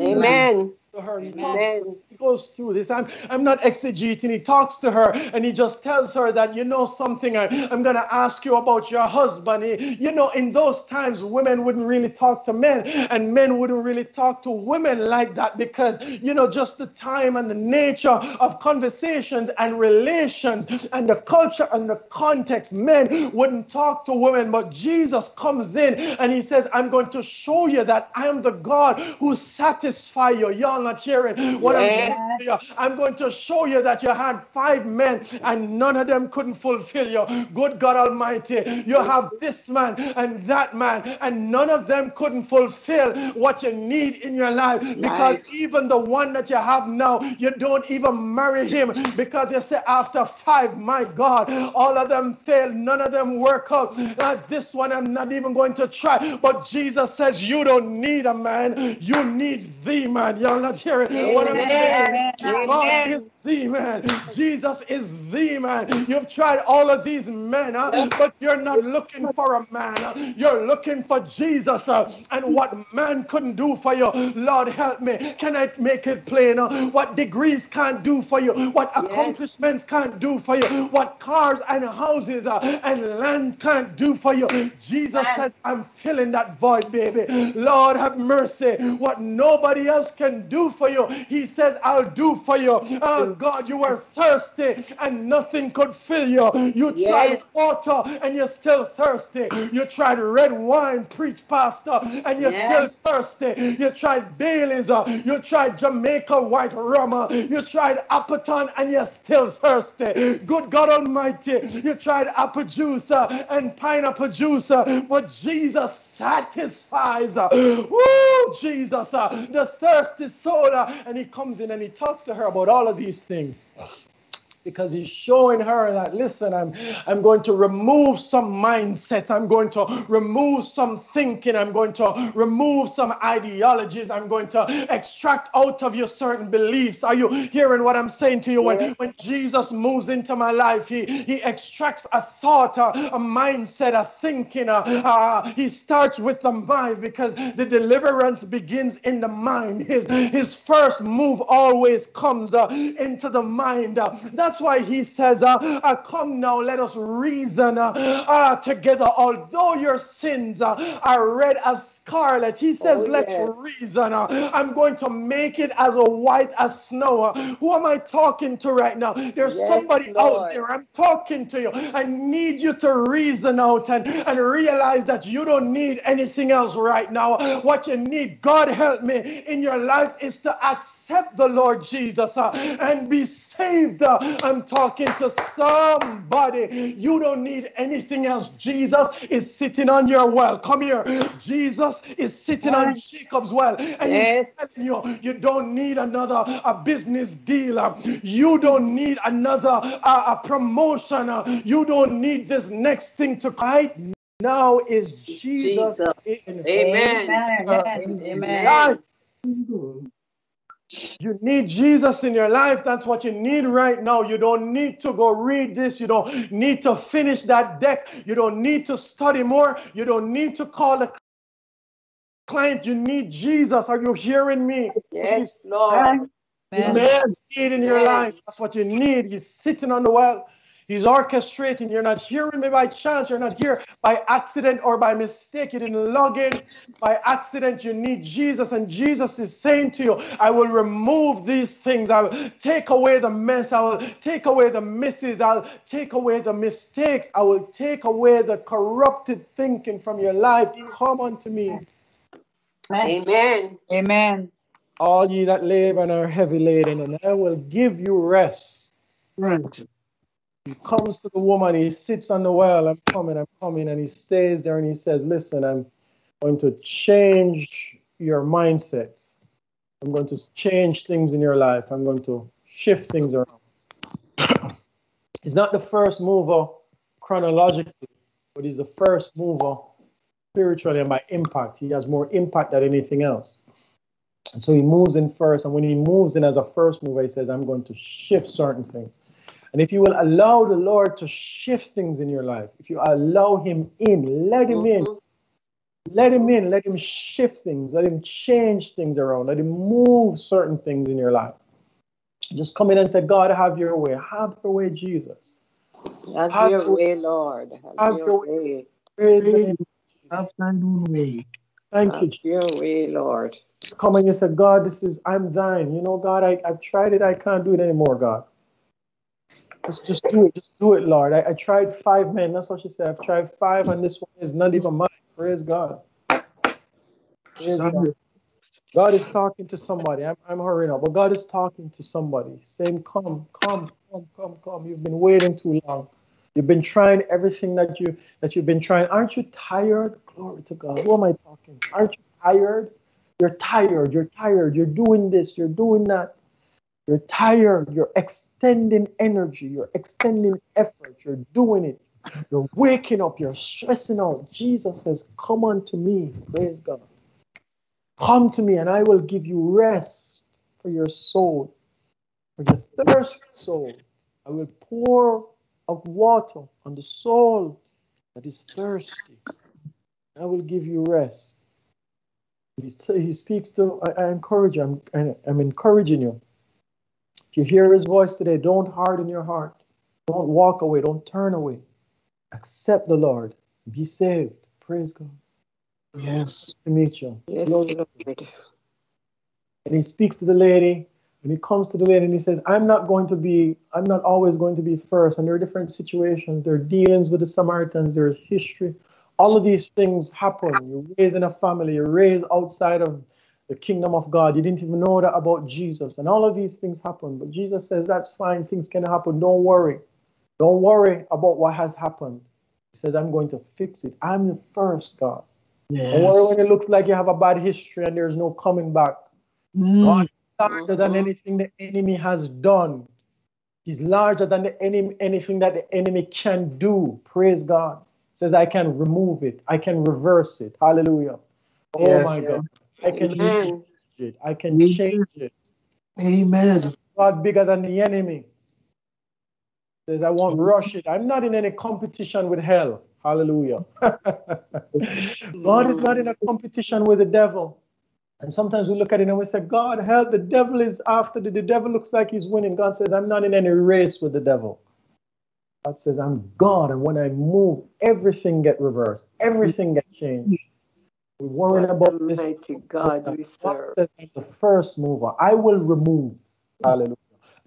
Amen. To her, Amen. Goes through this. I'm, I'm not exegeting. He talks to her and he just tells her that, you know, something, I, I'm going to ask you about your husband. He- you know, in those times, women wouldn't really talk to men and men wouldn't really talk to women like that because, you know, just the time and the nature of conversations and relations and the culture and the context, men wouldn't talk to women. But Jesus comes in and he says, I'm going to show you that I am the God who satisfy you. Y'all not hearing what I'm saying to you. I'm going to show you that you had five men and none of them couldn't fulfill you. Good God Almighty, you have this man and that man, and none of them couldn't fulfill what you need in your life because Right. even the one that you have now, you don't even marry him because you say, after five, my God, all of them failed, none of them work out. Uh, this one I'm not even going to try. But Jesus says, You don't need a man, you need the man. Y'all not hearing what I'm saying? Amen. God Amen. The man. Jesus is the man. You've tried all of these men, huh? but you're not looking for a man. huh? You're looking for Jesus huh? and what man couldn't do for you. Lord, help me. Can I make it plain? What degrees can't do for you, what accomplishments can't do for you, what cars and houses uh, and land can't do for you. Jesus says, I'm filling that void, baby. Lord, have mercy. What nobody else can do for you, He says, I'll do for you. God, you were thirsty and nothing could fill you. You tried Yes. water and you're still thirsty. You tried red wine, preach pastor, and you're Yes. still thirsty. You tried Bailey's, uh, you tried Jamaica white rum, uh, you tried Appleton, and you're still thirsty. Good God Almighty, you tried apple juice uh, and pineapple juice, but Jesus satisfies. Woo, Jesus, the thirsty soul. and he comes in and he talks to her about all of these things because he's showing her that listen i'm i'm going to remove some mindsets. I'm going to remove some thinking. I'm going to remove some ideologies. I'm going to extract out of you certain beliefs. Are you hearing what i'm saying to you? When, when jesus moves into my life he he extracts a thought a, a mindset a thinking uh, uh, he starts with the mind because the deliverance begins in the mind. His his first move always comes uh, into the mind. Uh, that's why he says uh, uh, come now let us reason uh, uh, together. Although your sins uh, are red as scarlet he says Oh, let's yes. reason uh, i'm going to make it as a white as snow who am i talking to right now? There's Yes, somebody out there i'm talking to you. I need you to reason out and, and realize that you don't need anything else right now. What you need god help me in your life is to accept the lord jesus uh, and be saved. Uh, i'm talking to somebody. You don't need anything else. Jesus is sitting on your well. Come here. Jesus is sitting on jacob's well and Yes. he's telling you you don't need another a business deal. Uh, you don't need another uh, a promotion. Uh, you don't need this next thing to right now is jesus, Jesus. in Amen. Amen. Amen. Life. You need Jesus in your life. That's what you need right now. You don't need to go read this. You don't need to finish that deck. You don't need to study more. You don't need to call the client. You need Jesus. Are you hearing me? Yes, Lord. He's man need in your Amen. life. That's what you need. He's sitting on the well. He's orchestrating. You're not hearing me by chance. You're not here by accident or by mistake. You didn't log in by accident. You need Jesus. And Jesus is saying to you, I will remove these things. I will take away the mess. I will take away the misses. I'll take away the mistakes. I will take away the corrupted thinking from your life. Come unto me. Amen. Amen. all ye that labor and are heavy laden, and I will give you rest. Right. He comes to the woman, he sits on the well, I'm coming, I'm coming, and he stays there and he says, Listen, I'm going to change your mindset. I'm going to change things in your life. I'm going to shift things around. he's not the first mover chronologically, but he's the first mover spiritually and by impact. He has more impact than anything else. And so he moves in first. And when he moves in as a first mover, he says, I'm going to shift certain things. And if you will allow the Lord to shift things in your life, if you allow him in, let him in, mm-hmm. let him in, let him shift things, let him change things around, let him move certain things in your life. Just come in and say, God, have your way. Have your way, Jesus. Have, have your way, Lord. Have, have your, way. way. Praise the Have thine way. Thank have you. Your way, Lord. Just come and you say, God, this is I'm thine. You know, God, I, I've tried it, I can't do it anymore, God. Just, just do it, just do it, Lord. I, I tried five men. That's what she said. I've tried five, and this one is not even mine. Praise God. Praise God. God is talking to somebody. I'm, I'm hurrying up, but God is talking to somebody, saying, Come, come, come, come, come. You've been waiting too long. You've been trying everything that you that you've been trying. Aren't you tired? Glory to God. Who am I talking? Aren't you tired? You're tired. You're tired. You're doing this. You're doing that. You're tired. You're extending energy. You're extending effort. You're doing it. You're waking up. You're stressing out. Jesus says, Come unto me. Praise God. Come to me, and I will give you rest for your soul, for your thirst soul. I will pour out water on the soul that is thirsty. I will give you rest. He, he speaks to, I, I encourage you, I'm, I'm encouraging you. If you hear his voice today, don't harden your heart. Don't walk away. Don't turn away. Accept the Lord. Be saved. Praise God. Yes. To meet you. Yes, Lord. And he speaks to the lady, and he comes to the lady and he says, I'm not going to be, I'm not always going to be first. And there are different situations. There are dealings with the Samaritans, there's history. All of these things happen. You're raised in a family, you're raised outside of the kingdom of God. You didn't even know that about Jesus. And all of these things happen. But Jesus says, That's fine. Things can happen. Don't worry. Don't worry about what has happened. He says, I'm going to fix it. I'm the first God. Yes. Don't worry when it looks like you have a bad history and there's no coming back. Mm. God is larger than anything the enemy has done. He's larger than the enemy, anything that the enemy can do. Praise God. Says, I can remove it. I can reverse it. Hallelujah. Oh yes, my God. I can Amen. change it. I can change it. Amen. God bigger than the enemy. Says, I won't rush it. I'm not in any competition with hell. Hallelujah. God is not in a competition with the devil. And sometimes we look at it and we say, God, help, the devil is after the, the devil looks like he's winning. God says, I'm not in any race with the devil. God says, I'm God. And when I move, everything get reversed, everything get changed. We're worrying about this. Mighty God we serve. The first mover. I will remove. Hallelujah.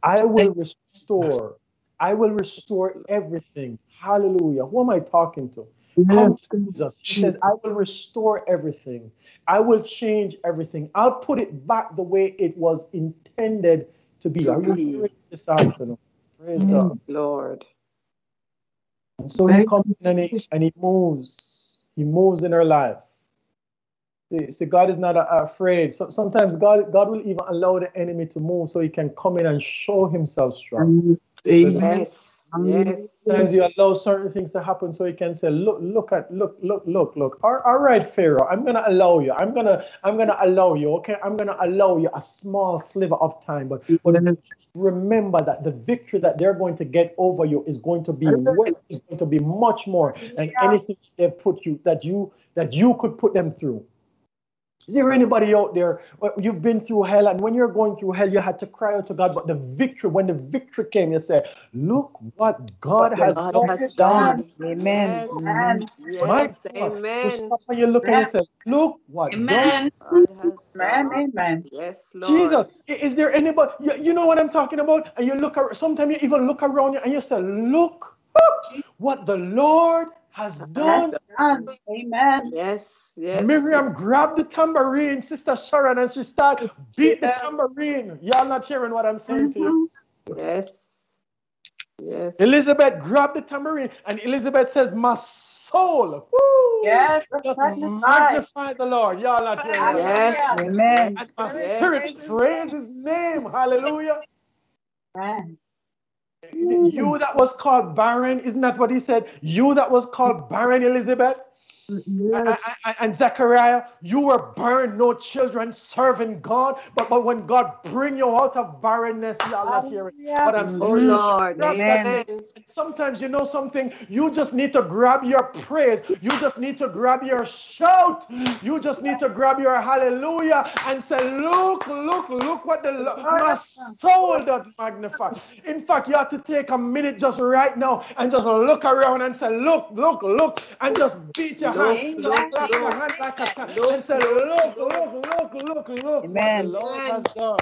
I will restore. I will restore everything. Hallelujah. Who am I talking to? Jesus. He says, I will restore everything. I will change everything. I'll put it back the way it was intended to be. Are you hearing this afternoon? Praise mm. God. Lord. And so he comes and he, and he moves. He moves in her life. See, see God is not uh, afraid. So, sometimes God, God will even allow the enemy to move so he can come in and show himself strong. Amen. Yes. Yes. Sometimes you allow certain things to happen so you can say, look, look at, look, look, look, look. All, all right, Pharaoh, I'm gonna allow you. I'm gonna, I'm gonna allow you. Okay, I'm gonna allow you a small sliver of time, but, but remember that the victory that they're going to get over you is going to be way, is going to be much more than anything they put you that you that you could put them through. Is there anybody out there? Uh, you've been through hell, and when you're going through hell, you had to cry out to God. But the victory, when the victory came, you said, "Look what God, what has, God done. has done." Amen. Yes. Mm-hmm. Yes. Amen. You stop and you look and you say, "Look what Amen. God has done." Amen. Yes, Lord. Jesus, is there anybody? You, you know what I'm talking about? And you look. Sometimes you even look around you and you say, "Look what the Lord has done. Amen. Yes, yes. Miriam grabbed the tambourine, Sister Sharon, and she started beat the tambourine. Y'all not hearing what I'm saying to you? Mm-hmm. Yes. Yes. Elizabeth grabbed the tambourine, and Elizabeth says, My soul. Woo! Yes, Just magnify. magnify the Lord. Y'all not hearing me? Yes. Amen. And my Yes. spirit praise his name. Hallelujah. Amen. You that was called barren, isn't that what he said? You that was called barren, Elizabeth. Yes. And, and Zechariah, you were barren, no children, serving God. But, but when God bring you out of barrenness, y'all not hearing what I'm saying. Oh Lord. Amen. Amen. Sometimes you know something, you just need to grab your praise. You just need to grab your shout. You just need to grab your hallelujah and say, Look, look, look what the my soul does magnify. In fact, you have to take a minute just right now and just look around and say, Look, look, look, and just beat your Look, hand. look, Clap your look. hand like a sign Look, and say, Look, look, look, look, look. Amen. What the Lord has done.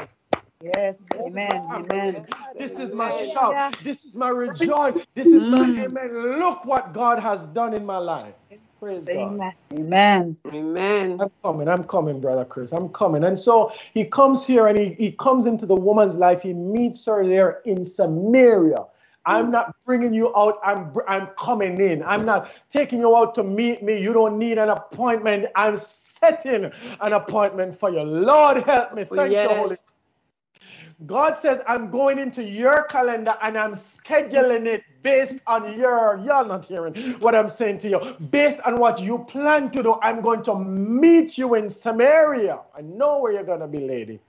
Yes. Amen. Amen. This is my Amen. shout. This is my rejoice. This is my Mm. amen. Look what God has done in my life. Praise God. Amen. Amen. Amen. I'm coming, I'm coming, brother Chris. I'm coming. And so he comes here and he, he comes into the woman's life. He meets her there in Samaria. I'm not bringing you out. I'm I'm coming in. I'm not taking you out to meet me. You don't need an appointment. I'm setting an appointment for you. Lord help me. Oh, Thank you, Holy God says, I'm going into your calendar and I'm scheduling it based on your, y'all not hearing what I'm saying to you. Based on what you plan to do, I'm going to meet you in Samaria. I know where you're going to be, lady.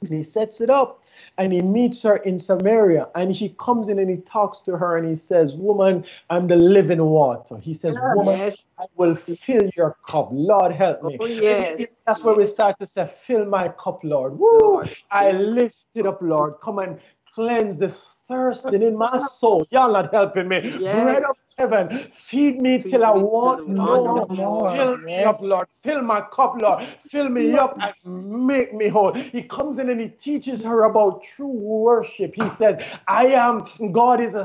And he sets it up and he meets her in Samaria and he comes in and he talks to her and he says, Woman, I'm the living water. He says, Woman, Yes. I will fill your cup. Lord, help me. Oh, yes. That's where we start to say, Fill my cup, Lord. Woo! Lord. I lift it up, Lord. Come and cleanse this thirsting in my soul. Y'all not helping me. Yes. Bread of heaven, feed me till I want no more. Fill me up, Lord. Fill my cup, Lord. Fill me up and make me whole. He comes in and he teaches her about true worship. He says, I am, God is a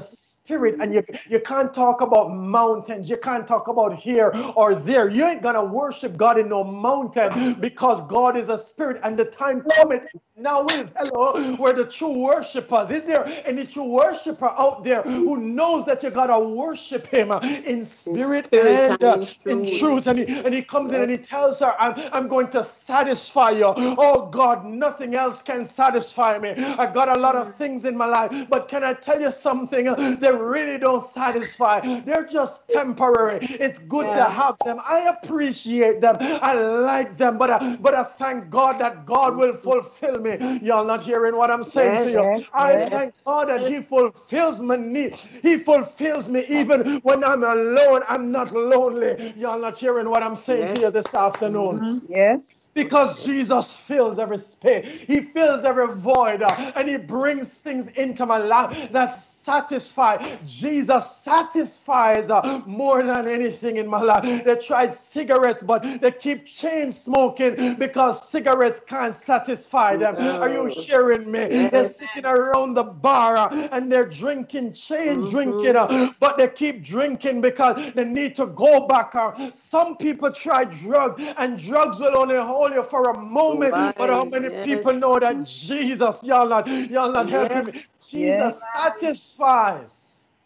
spirit, and you, you can't talk about mountains. You can't talk about here or there. You ain't gonna worship God in no mountain because God is a spirit, and the time cometh now is hello where the true worshipers is there any true worshiper out there who knows that you gotta worship him uh, in spirit, spirit and, uh, and in in truth. truth and he, and he comes in and he tells her I'm, I'm going to satisfy you oh god nothing else can satisfy me i got a lot of things in my life but can i tell you something they really don't satisfy. They're just temporary. It's good to have them. I appreciate them. I like them. But I, but i thank god that god will fulfill me. Y'all not hearing what i'm saying to you? Yes, i thank god that he fulfills my need he fulfills me even when i'm alone. I'm not lonely. Y'all not hearing what i'm saying to you this afternoon? Mhm. Yes. Because Jesus fills every space, He fills every void, uh, and He brings things into my life that satisfy. Jesus satisfies uh, more than anything in my life. They tried cigarettes, but they keep chain smoking because cigarettes can't satisfy them. Are you hearing me? They're sitting around the bar uh, and they're drinking, chain drinking, uh, but they keep drinking because they need to go back. Some people try drugs, and drugs will only hold you for a moment. But how many yes. people know that Jesus, y'all not, y'all not helping me? Yes. Jesus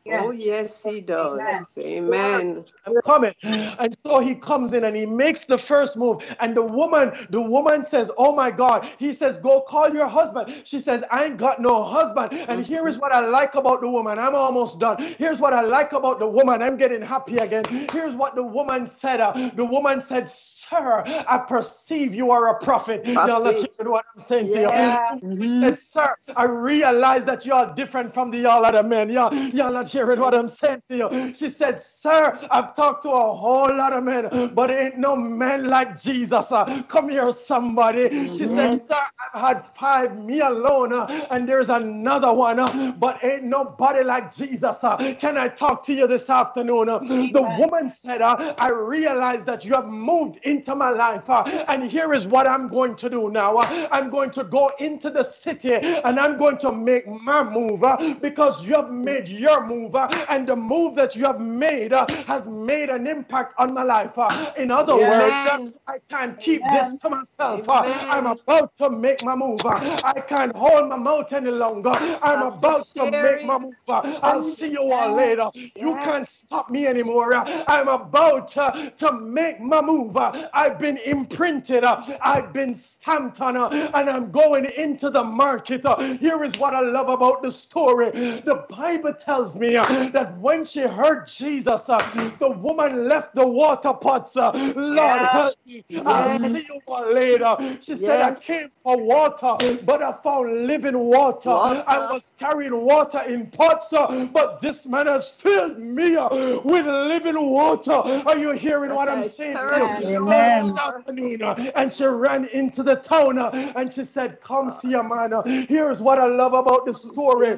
satisfies. Oh, yes, he does. Amen. I'm coming. And so he comes in and he makes the first move. And the woman, the woman says, Oh my God. He says, Go call your husband. She says, I ain't got no husband. And here is what I like about the woman. I'm almost done. Here's what I like about the woman. I'm getting happy again. Here's what the woman said. Uh, the woman said, Sir, I perceive you are a prophet. Y'all not Prophet. hearing what I'm saying to you. Yeah. Said, Sir, I realize that you are different from the all other men. Y'all, y'all not hearing what I'm saying to you. She said, Sir, I've talked to a whole lot of men, but ain't no man like Jesus. Uh, come here, somebody. She said, Sir, I've had five, me alone, uh, and there's another one, uh, but ain't nobody like Jesus. Uh, can I talk to you this afternoon? Uh, the woman said, uh, I realize that you have moved into my life, and here is what I'm going to do now. I'm going to go into the city and I'm going to make my move because you have made your move move, and the move that you have made uh, has made an impact on my life. Uh, in other words, uh, I can't keep this to myself. Amen. I'm about to make my move. I can't hold my mouth any longer. I'm to about to make my move. I'll see you all later. You can't stop me anymore. I'm about uh, to make my move. I've been imprinted. I've been stamped on, and I'm going into the market. Here is what I love about the story. The Bible tells me that when she heard Jesus, uh, the woman left the water pots. uh, Lord, Yeah. help me. I'll see you later. She said, I came for water, but I found living water. Water. I was carrying water in pots, uh, but this man has filled me uh, with living water. Are you hearing what I'm saying to you? Amen. Afternoon, uh, and she ran into the town uh, and she said, Come see a man. Uh, Here's what I love about the story.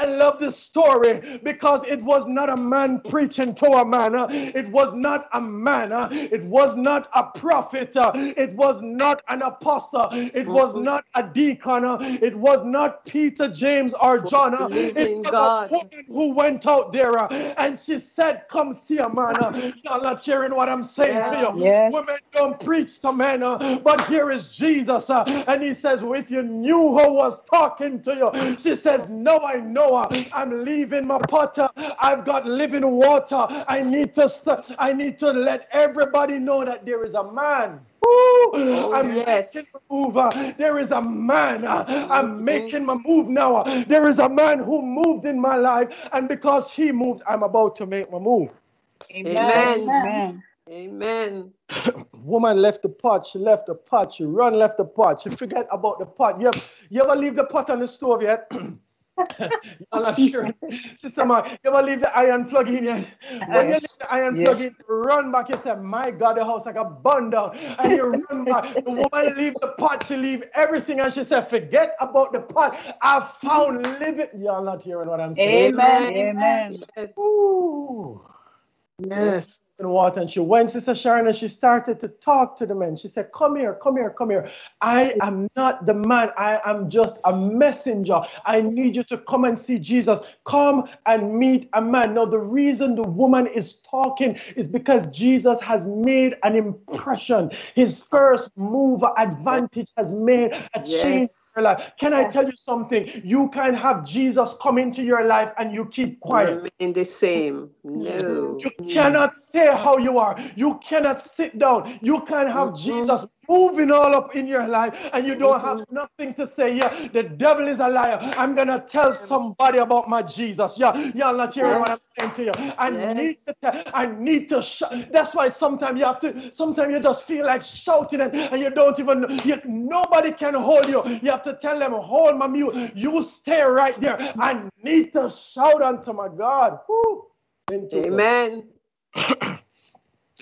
Man. I love this story because it was not a man preaching to a man. It was not a man. It was not a prophet. It was not an apostle. It was Mhm. not a deacon. It was not Peter, James, or John. It was God. a woman who went out there and she said, Come see a man. Y'all not hearing what I'm saying to you. Yes. Women don't preach to men, but here is Jesus, and he says, well, If you knew who was talking to you, she says, No, I know. Uh, I'm leaving my potter. I've got living water. I need to, st- I need to let everybody know that there is a man. Woo! I'm yes. making my move. uh, There is a man. uh, I'm Mhm. making my move now. uh, There is a man who moved in my life, and because he moved, I'm about to make my move. Amen. Amen. Amen. Woman left the pot. She left the pot. She run left the pot. She forget about the pot. You ever, you ever leave the pot on the stove yet? I'm not sure. Sister Ma, you ever leave the iron plug in yet? When you Yes. leave the iron Yes. plug in, you run back, you say, My God, the house like a bun down. And you run back. The woman leave the pot, she leave everything, and she said, Forget about the pot. I found living. Y'all not hearing what I'm saying. Amen. Amen. Yes. Ooh. Yes. In water. And she went sister sharon and she started to talk to the men. She said come here come here come here. I am not the man. I am just a messenger. I need you to come and see jesus. Come and meet a man. Now the reason the woman is talking is because jesus has made an impression. His first move advantage has made a change Yes. in your life. Can i tell you something? You can have jesus come into your life and you keep quiet. Remain the same. Mm-hmm. No. you cannot stay how you are. You cannot sit down. You can't have Mhm. Jesus moving all up in your life and you don't have nothing to say. Yeah, the devil is a liar. I'm gonna tell somebody about my Jesus. Yeah, y'all not hearing what I'm saying to you. I Yes. need to tell, I need to shout. That's why sometimes you have to, sometimes you just feel like shouting and, and you don't even you, nobody can hold you. You have to tell them, hold my mute. You stay right there. I need to shout unto my God. Woo. Amen.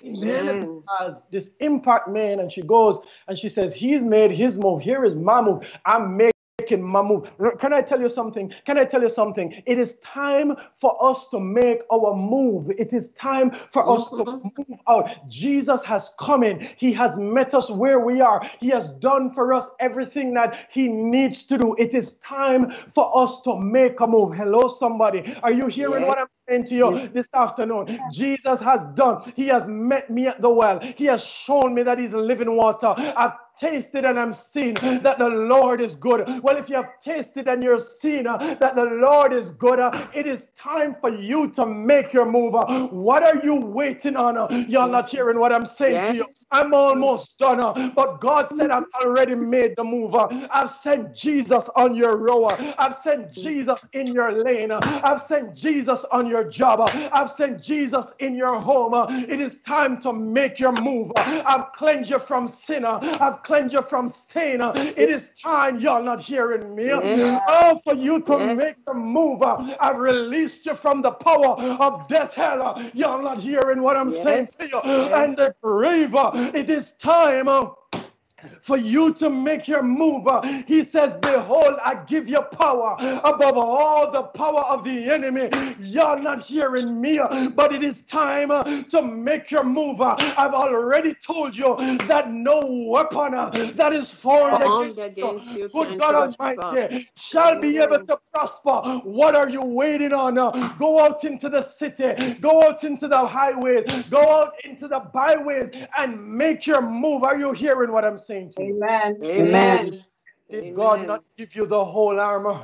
Amen. has this impact man and she goes and she says he's made his move here is my move i'm making my move. Can i tell you something? Can i tell you something? It is time for us to make our move. It is time for us to Mhm. move out. Jesus has come in. He has met us where we are. He has done for us everything that he needs to do. It is time for us to make a move. Hello somebody. Are you hearing Yes. what i'm saying to you this afternoon? Jesus has done. He has met me at the well. He has shown me that he's living water. I've tasted and I'm seen that the Lord is good. Well, if you have tasted and you're seen uh, that the Lord is good, uh, it is time for you to make your move. Uh, what are you waiting on? Uh, y'all not hearing what I'm saying to you. I'm almost done, uh, but God said I've already made the move. Uh, I've sent Jesus on your rower. I've sent Jesus in your lane. I've sent Jesus on your job. I've sent Jesus in your home. It is time to make your move. I've cleansed you from sin. I've cleansed you from stain. Uh, It is time, y'all not hearing me. Yes. Oh, for you to Yes. make the move. Uh, I've released you from the power of death, hell. Uh, Y'all not hearing what I'm saying to you. Yes. And the grave. uh, It is time. For you to make your move. He says, Behold, I give you power above all the power of the enemy. You're not hearing me, but it is time to make your move. I've already told you that no weapon that is formed against you, against you good God. Almighty, shall be able to prosper. What are you waiting on? Go out into the city, go out into the highways, go out into the byways, and make your move. Are you hearing what I'm saying to you? Amen. Amen. Did God not give you the whole armor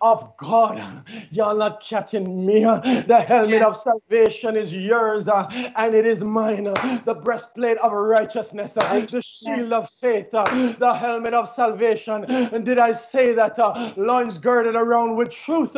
of God? Y'all not catching me. The helmet of salvation is yours uh, and it is mine. The breastplate of righteousness, uh, the shield of faith, uh, the helmet of salvation. And did I say that uh, loins girded around with truth,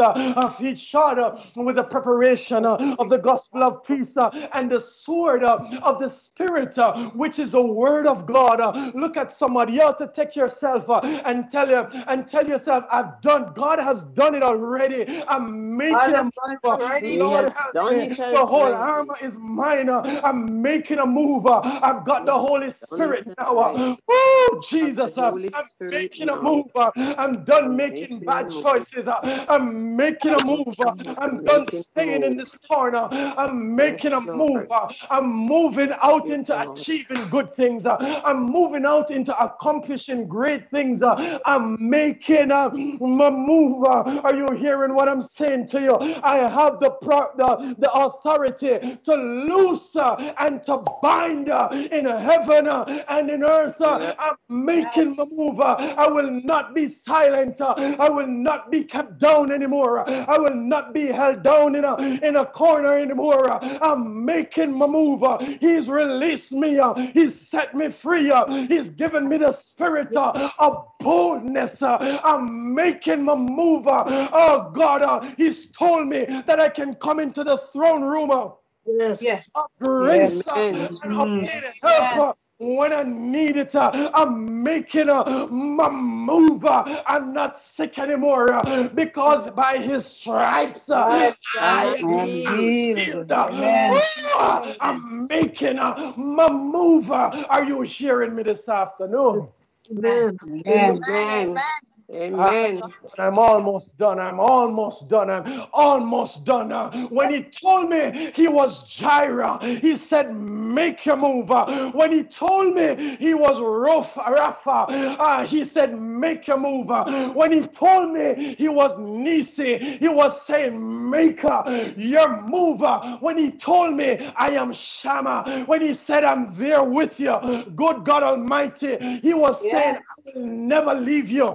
feet shod with the preparation of the gospel of peace and the sword of the spirit, which is the word of God. Look at somebody. else to take yourself and tell you and tell yourself, I've done. God has done it already. I'm making God a has done it move. He Lord, has done it The whole already. armor is mine. I'm making a move. I've got the Holy Spirit now. already. Oh, Jesus. I'm Spirit making a move. I'm done I'm making making bad move. choices. I'm making a move. I'm I'm done making a staying in this corner. I'm making a move. I'm moving out into achieving good things. I'm moving out into accomplishing great things. I'm making a, move. Are you hearing what I'm saying to you? I have the pro, the, the authority to loose and to bind in heaven and in earth. I'm making my move. I will not be silent. I will not be kept down anymore. I will not be held down in a in a corner anymore. I'm making my move. He's released me. He's set me free. He's given me the spirit of boldness. I'm making my move. Oh God, uh, He's told me that I can come into the throne room. Yes. Yes. of grace Amen. and Mm. obtain help uh, when I need it. uh, I'm making a my move. I'm not sick anymore uh, because by his stripes uh, Yes, I I am And believe. healed. healed. I'm making a my move. Are you hearing me this afternoon? Amen. Amen. Amen. Amen. I'm almost done. I'm almost done. I'm almost done. When he told me he was Jireh, he said, Make your move. When he told me he was Rapha, uh, he said, Make your move. When he told me he was Nisi, he was saying, Make uh, your move. When he told me I am Shammah, when he said, I'm there with you, good God Almighty, he was saying, I will never leave you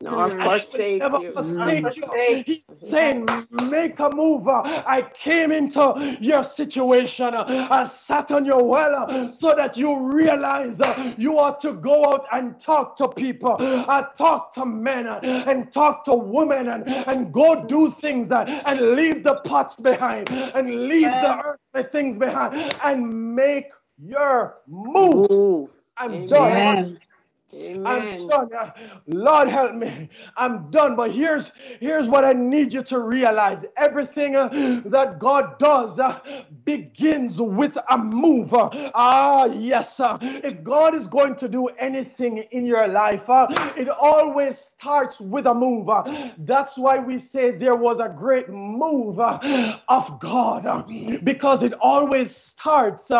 Nor forsake never you. forsake you. Forsake. He's saying, make a move. I came into your situation. I sat on your well so that you realize uh, you ought to go out and talk to people. I talk to men and talk to women and, and go do things uh, and leave the pots behind and leave the earthly things behind and make your move. Move. I'm done. Amen. I'm done. Uh, Lord help me. I'm done. But here's here's what I need you to realize. Everything uh, that God does uh, begins with a move. Uh, ah, yes. Uh, if God is going to do anything in your life, uh, it always starts with a move. That's why we say there was a great move of God because it always starts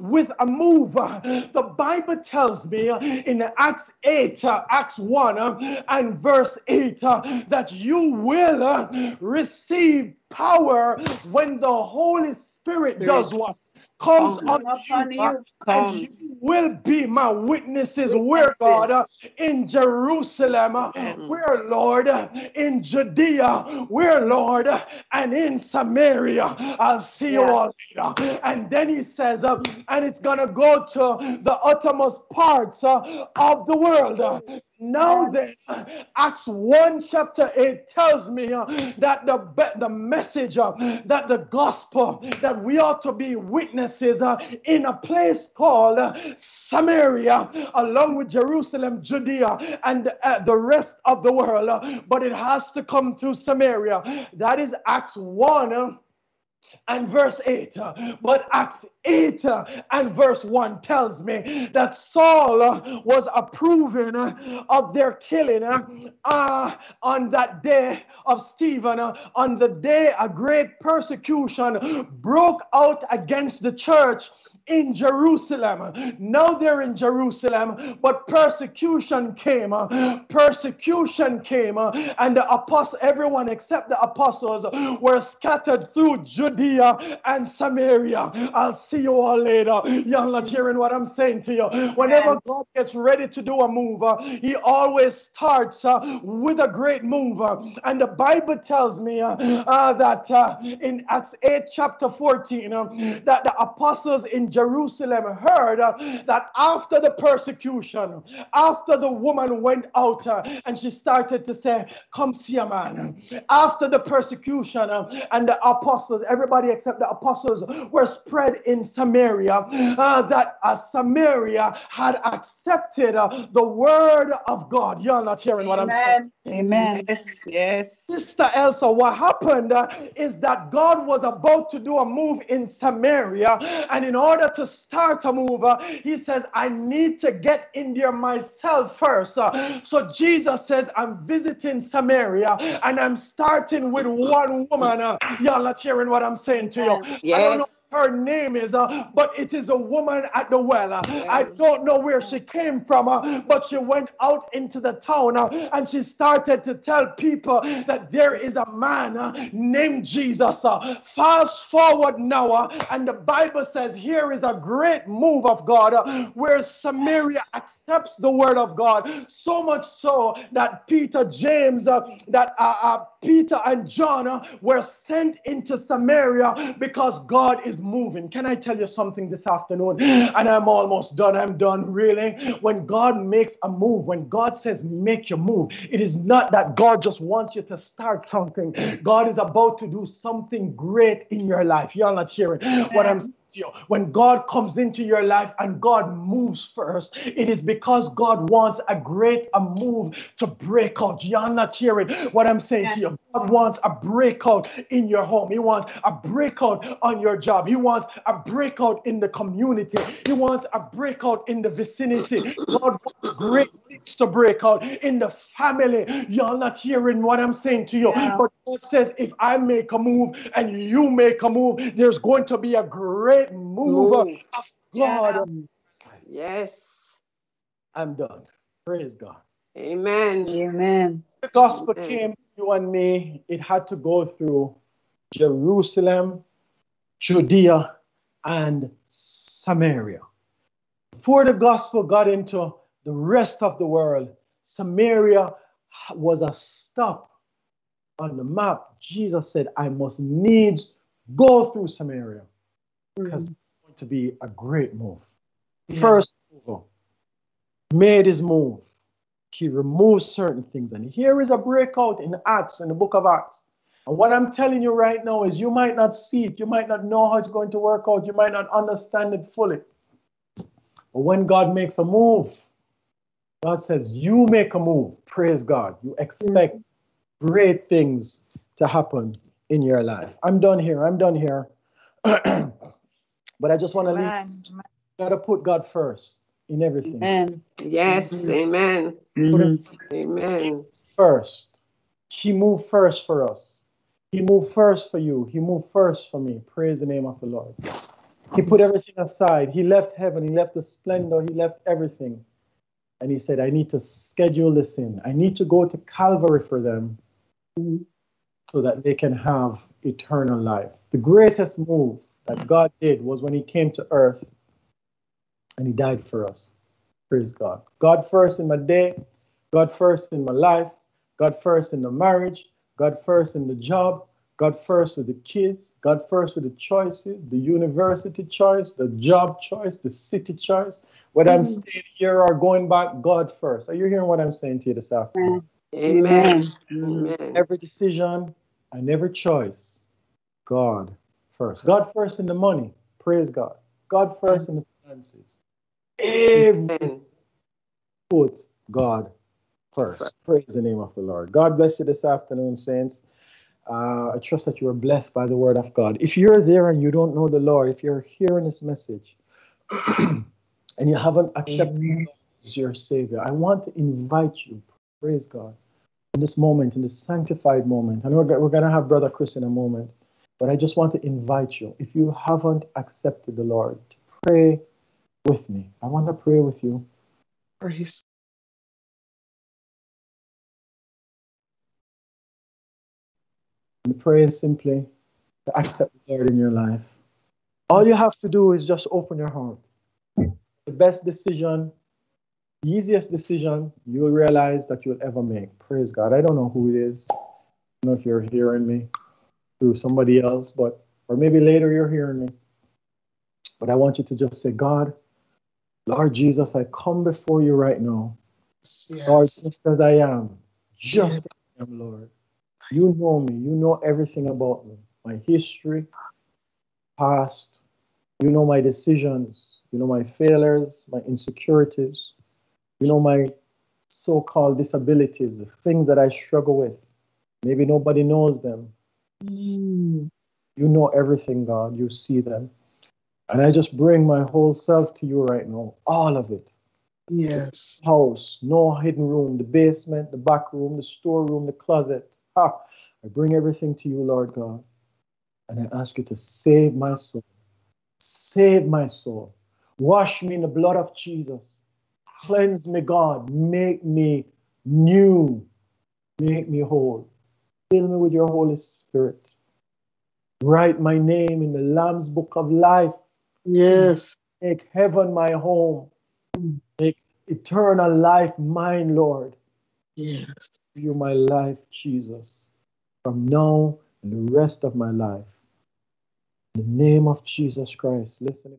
with a move. The Bible tells me in Acts 8, uh, Acts 1, uh, and verse 8 uh, that you will receive power when the Holy Spirit does what? Comes Comes. on Upon you, uh, and you will be my witnesses. Where God? Uh, in Jerusalem. Uh, Jerusalem. Where Lord? In Judea. Where Lord? And in Samaria. I'll see you all later. And then he says, uh, and it's gonna go to the uttermost parts uh, of the world. Now then, uh, Acts 1 chapter 8 tells me uh, that the, be- the message uh, that the gospel that we ought to be witnesses uh, in a place called uh, Samaria, along with Jerusalem, Judea, and uh, the rest of the world. but it has to come through Samaria. That is Acts 1. Uh, and verse 8. Uh, but Acts 8 uh, and verse 1 tells me that Saul uh, was approving of their killing uh, on that day of Stephen. On the day a great persecution broke out against the church in Jerusalem. Now they're in Jerusalem, but persecution came. Persecution came, and the apostle, everyone except the apostles, were scattered through Judea and Samaria. I'll see you all later. You're not hearing what I'm saying to you. Whenever God gets ready to do a move, He always starts uh, with a great move. And the Bible tells me uh, uh, that in Acts 8, chapter 14, that the apostles in Jerusalem heard uh, that after the persecution, after the woman went out uh, and she started to say, Come see a man. After the persecution uh, and the apostles, everybody except the apostles were spread in Samaria, uh, that uh, Samaria had accepted uh, the word of God. You're not hearing what I'm saying. Amen. Yes, yes. Sister Elsa, what happened uh, is that God was about to do a move in Samaria, and in order to start a move, uh, He says, I need to get in there myself first. Uh, so Jesus says, I'm visiting Samaria and I'm starting with one woman. Uh, y'all not hearing what I'm saying to you. Yes. I don't know her name is, uh, but it is a woman at the well. Uh, I don't know where she came from, uh, but she went out into the town uh, and she started to tell people that there is a man uh, named Jesus. Uh, fast forward now, and the Bible says here is a great move of God where Samaria accepts the word of God so much so that Peter, James, uh, that Peter and John were sent into Samaria because God is moving. Can I tell you something this afternoon? And I'm almost done. I'm done, really. When God makes a move, when God says, make your move, it is not that God just wants you to start something. God is about to do something great in your life. You're not hearing what I'm saying you. When God comes into your life and God moves first, it is because God wants a great a move to break out. You're not hearing what I'm saying to you. God wants a breakout in your home. He wants a breakout on your job. He wants a breakout in the community. He wants a breakout in the vicinity. God wants great things to break out in the family. You're not hearing what I'm saying to you. Yeah. But God says, if I make a move and you make a move, there's going to be a great move of Move. God. Yes. I'm done. Praise God. Amen. Amen. The gospel Amen. came to you and me. It had to go through Jerusalem, Judea, and Samaria. Before the gospel got into the rest of the world, Samaria was a stop on the map. Jesus said, I must needs go through Samaria because mm. it's going to be a great move. Yeah. First mover made his move. He removed certain things. And here is a breakout in Acts, in the book of Acts. And what I'm telling you right now is you might not see it, you might not know how it's going to work out, you might not understand it fully. But when God makes a move, God says, You make a move. Praise God. You expect great things to happen in your life. I'm done here. I'm done here. but I just want to leave. Got to put God first in everything. Amen. Yes. Amen. Put him Amen. first. He moved first for us. He moved first for you. He moved first for me. Praise the name of the Lord. He put everything aside. He left heaven. He left the splendor. He left everything. And he said, I need to schedule this in. I need to go to Calvary for them so that they can have eternal life. The greatest move that God did was when he came to earth and he died for us. Praise God. God first in my day, God first in my life, God first in the marriage, God first in the job, God first with the kids, God first with the choices, the university choice, the job choice, the city choice. Whether I'm mm-hmm. staying here or going back, God first. Are you hearing what I'm saying to you this afternoon? Amen. Amen. Amen. Every decision and every choice, God first. God first in the money. Praise God. God first in the finances. Every Amen. put God first. Praise the name of the Lord. God bless you this afternoon, saints. Uh, I trust that you are blessed by the word of God. If you're there and you don't know the Lord, if you're hearing this message and you haven't accepted Him as your Savior, I want to invite you, praise God, in this moment, in this sanctified moment. I know we're going to have Brother Chris in a moment, but I just want to invite you, if you haven't accepted the Lord, to pray with me. I want to pray with you. Praise. And is simply to accept the Lord in your life. All you have to do is just open your heart. The best decision, the easiest decision you'll realize that you'll ever make. Praise God. I don't know who it is. I don't know if you're hearing me through somebody else, but or maybe later you're hearing me. But I want you to just say, God, Lord Jesus, I come before you right now. Yes. Lord, just as I am, just as I am, Lord. You know me. You know everything about me. My history, past. You know my decisions. You know my failures, my insecurities. You know my so called disabilities, the things that I struggle with. Maybe nobody knows them. Mm. You know everything, God. You see them. And I just bring my whole self to you right now, all of it. Yes. House, no hidden room, the basement, the back room, the storeroom, the closet. Ha! I bring everything to you, Lord God. And I ask you to save my soul. Save my soul. Wash me in the blood of Jesus. Cleanse me, God. Make me new. Make me whole. Fill me with your Holy Spirit. Write my name in the Lamb's book of life. Yes. Make heaven my home. Make eternal life mine, Lord. Yes. You my life, Jesus, from now and the rest of my life. In the name of Jesus Christ. Listen.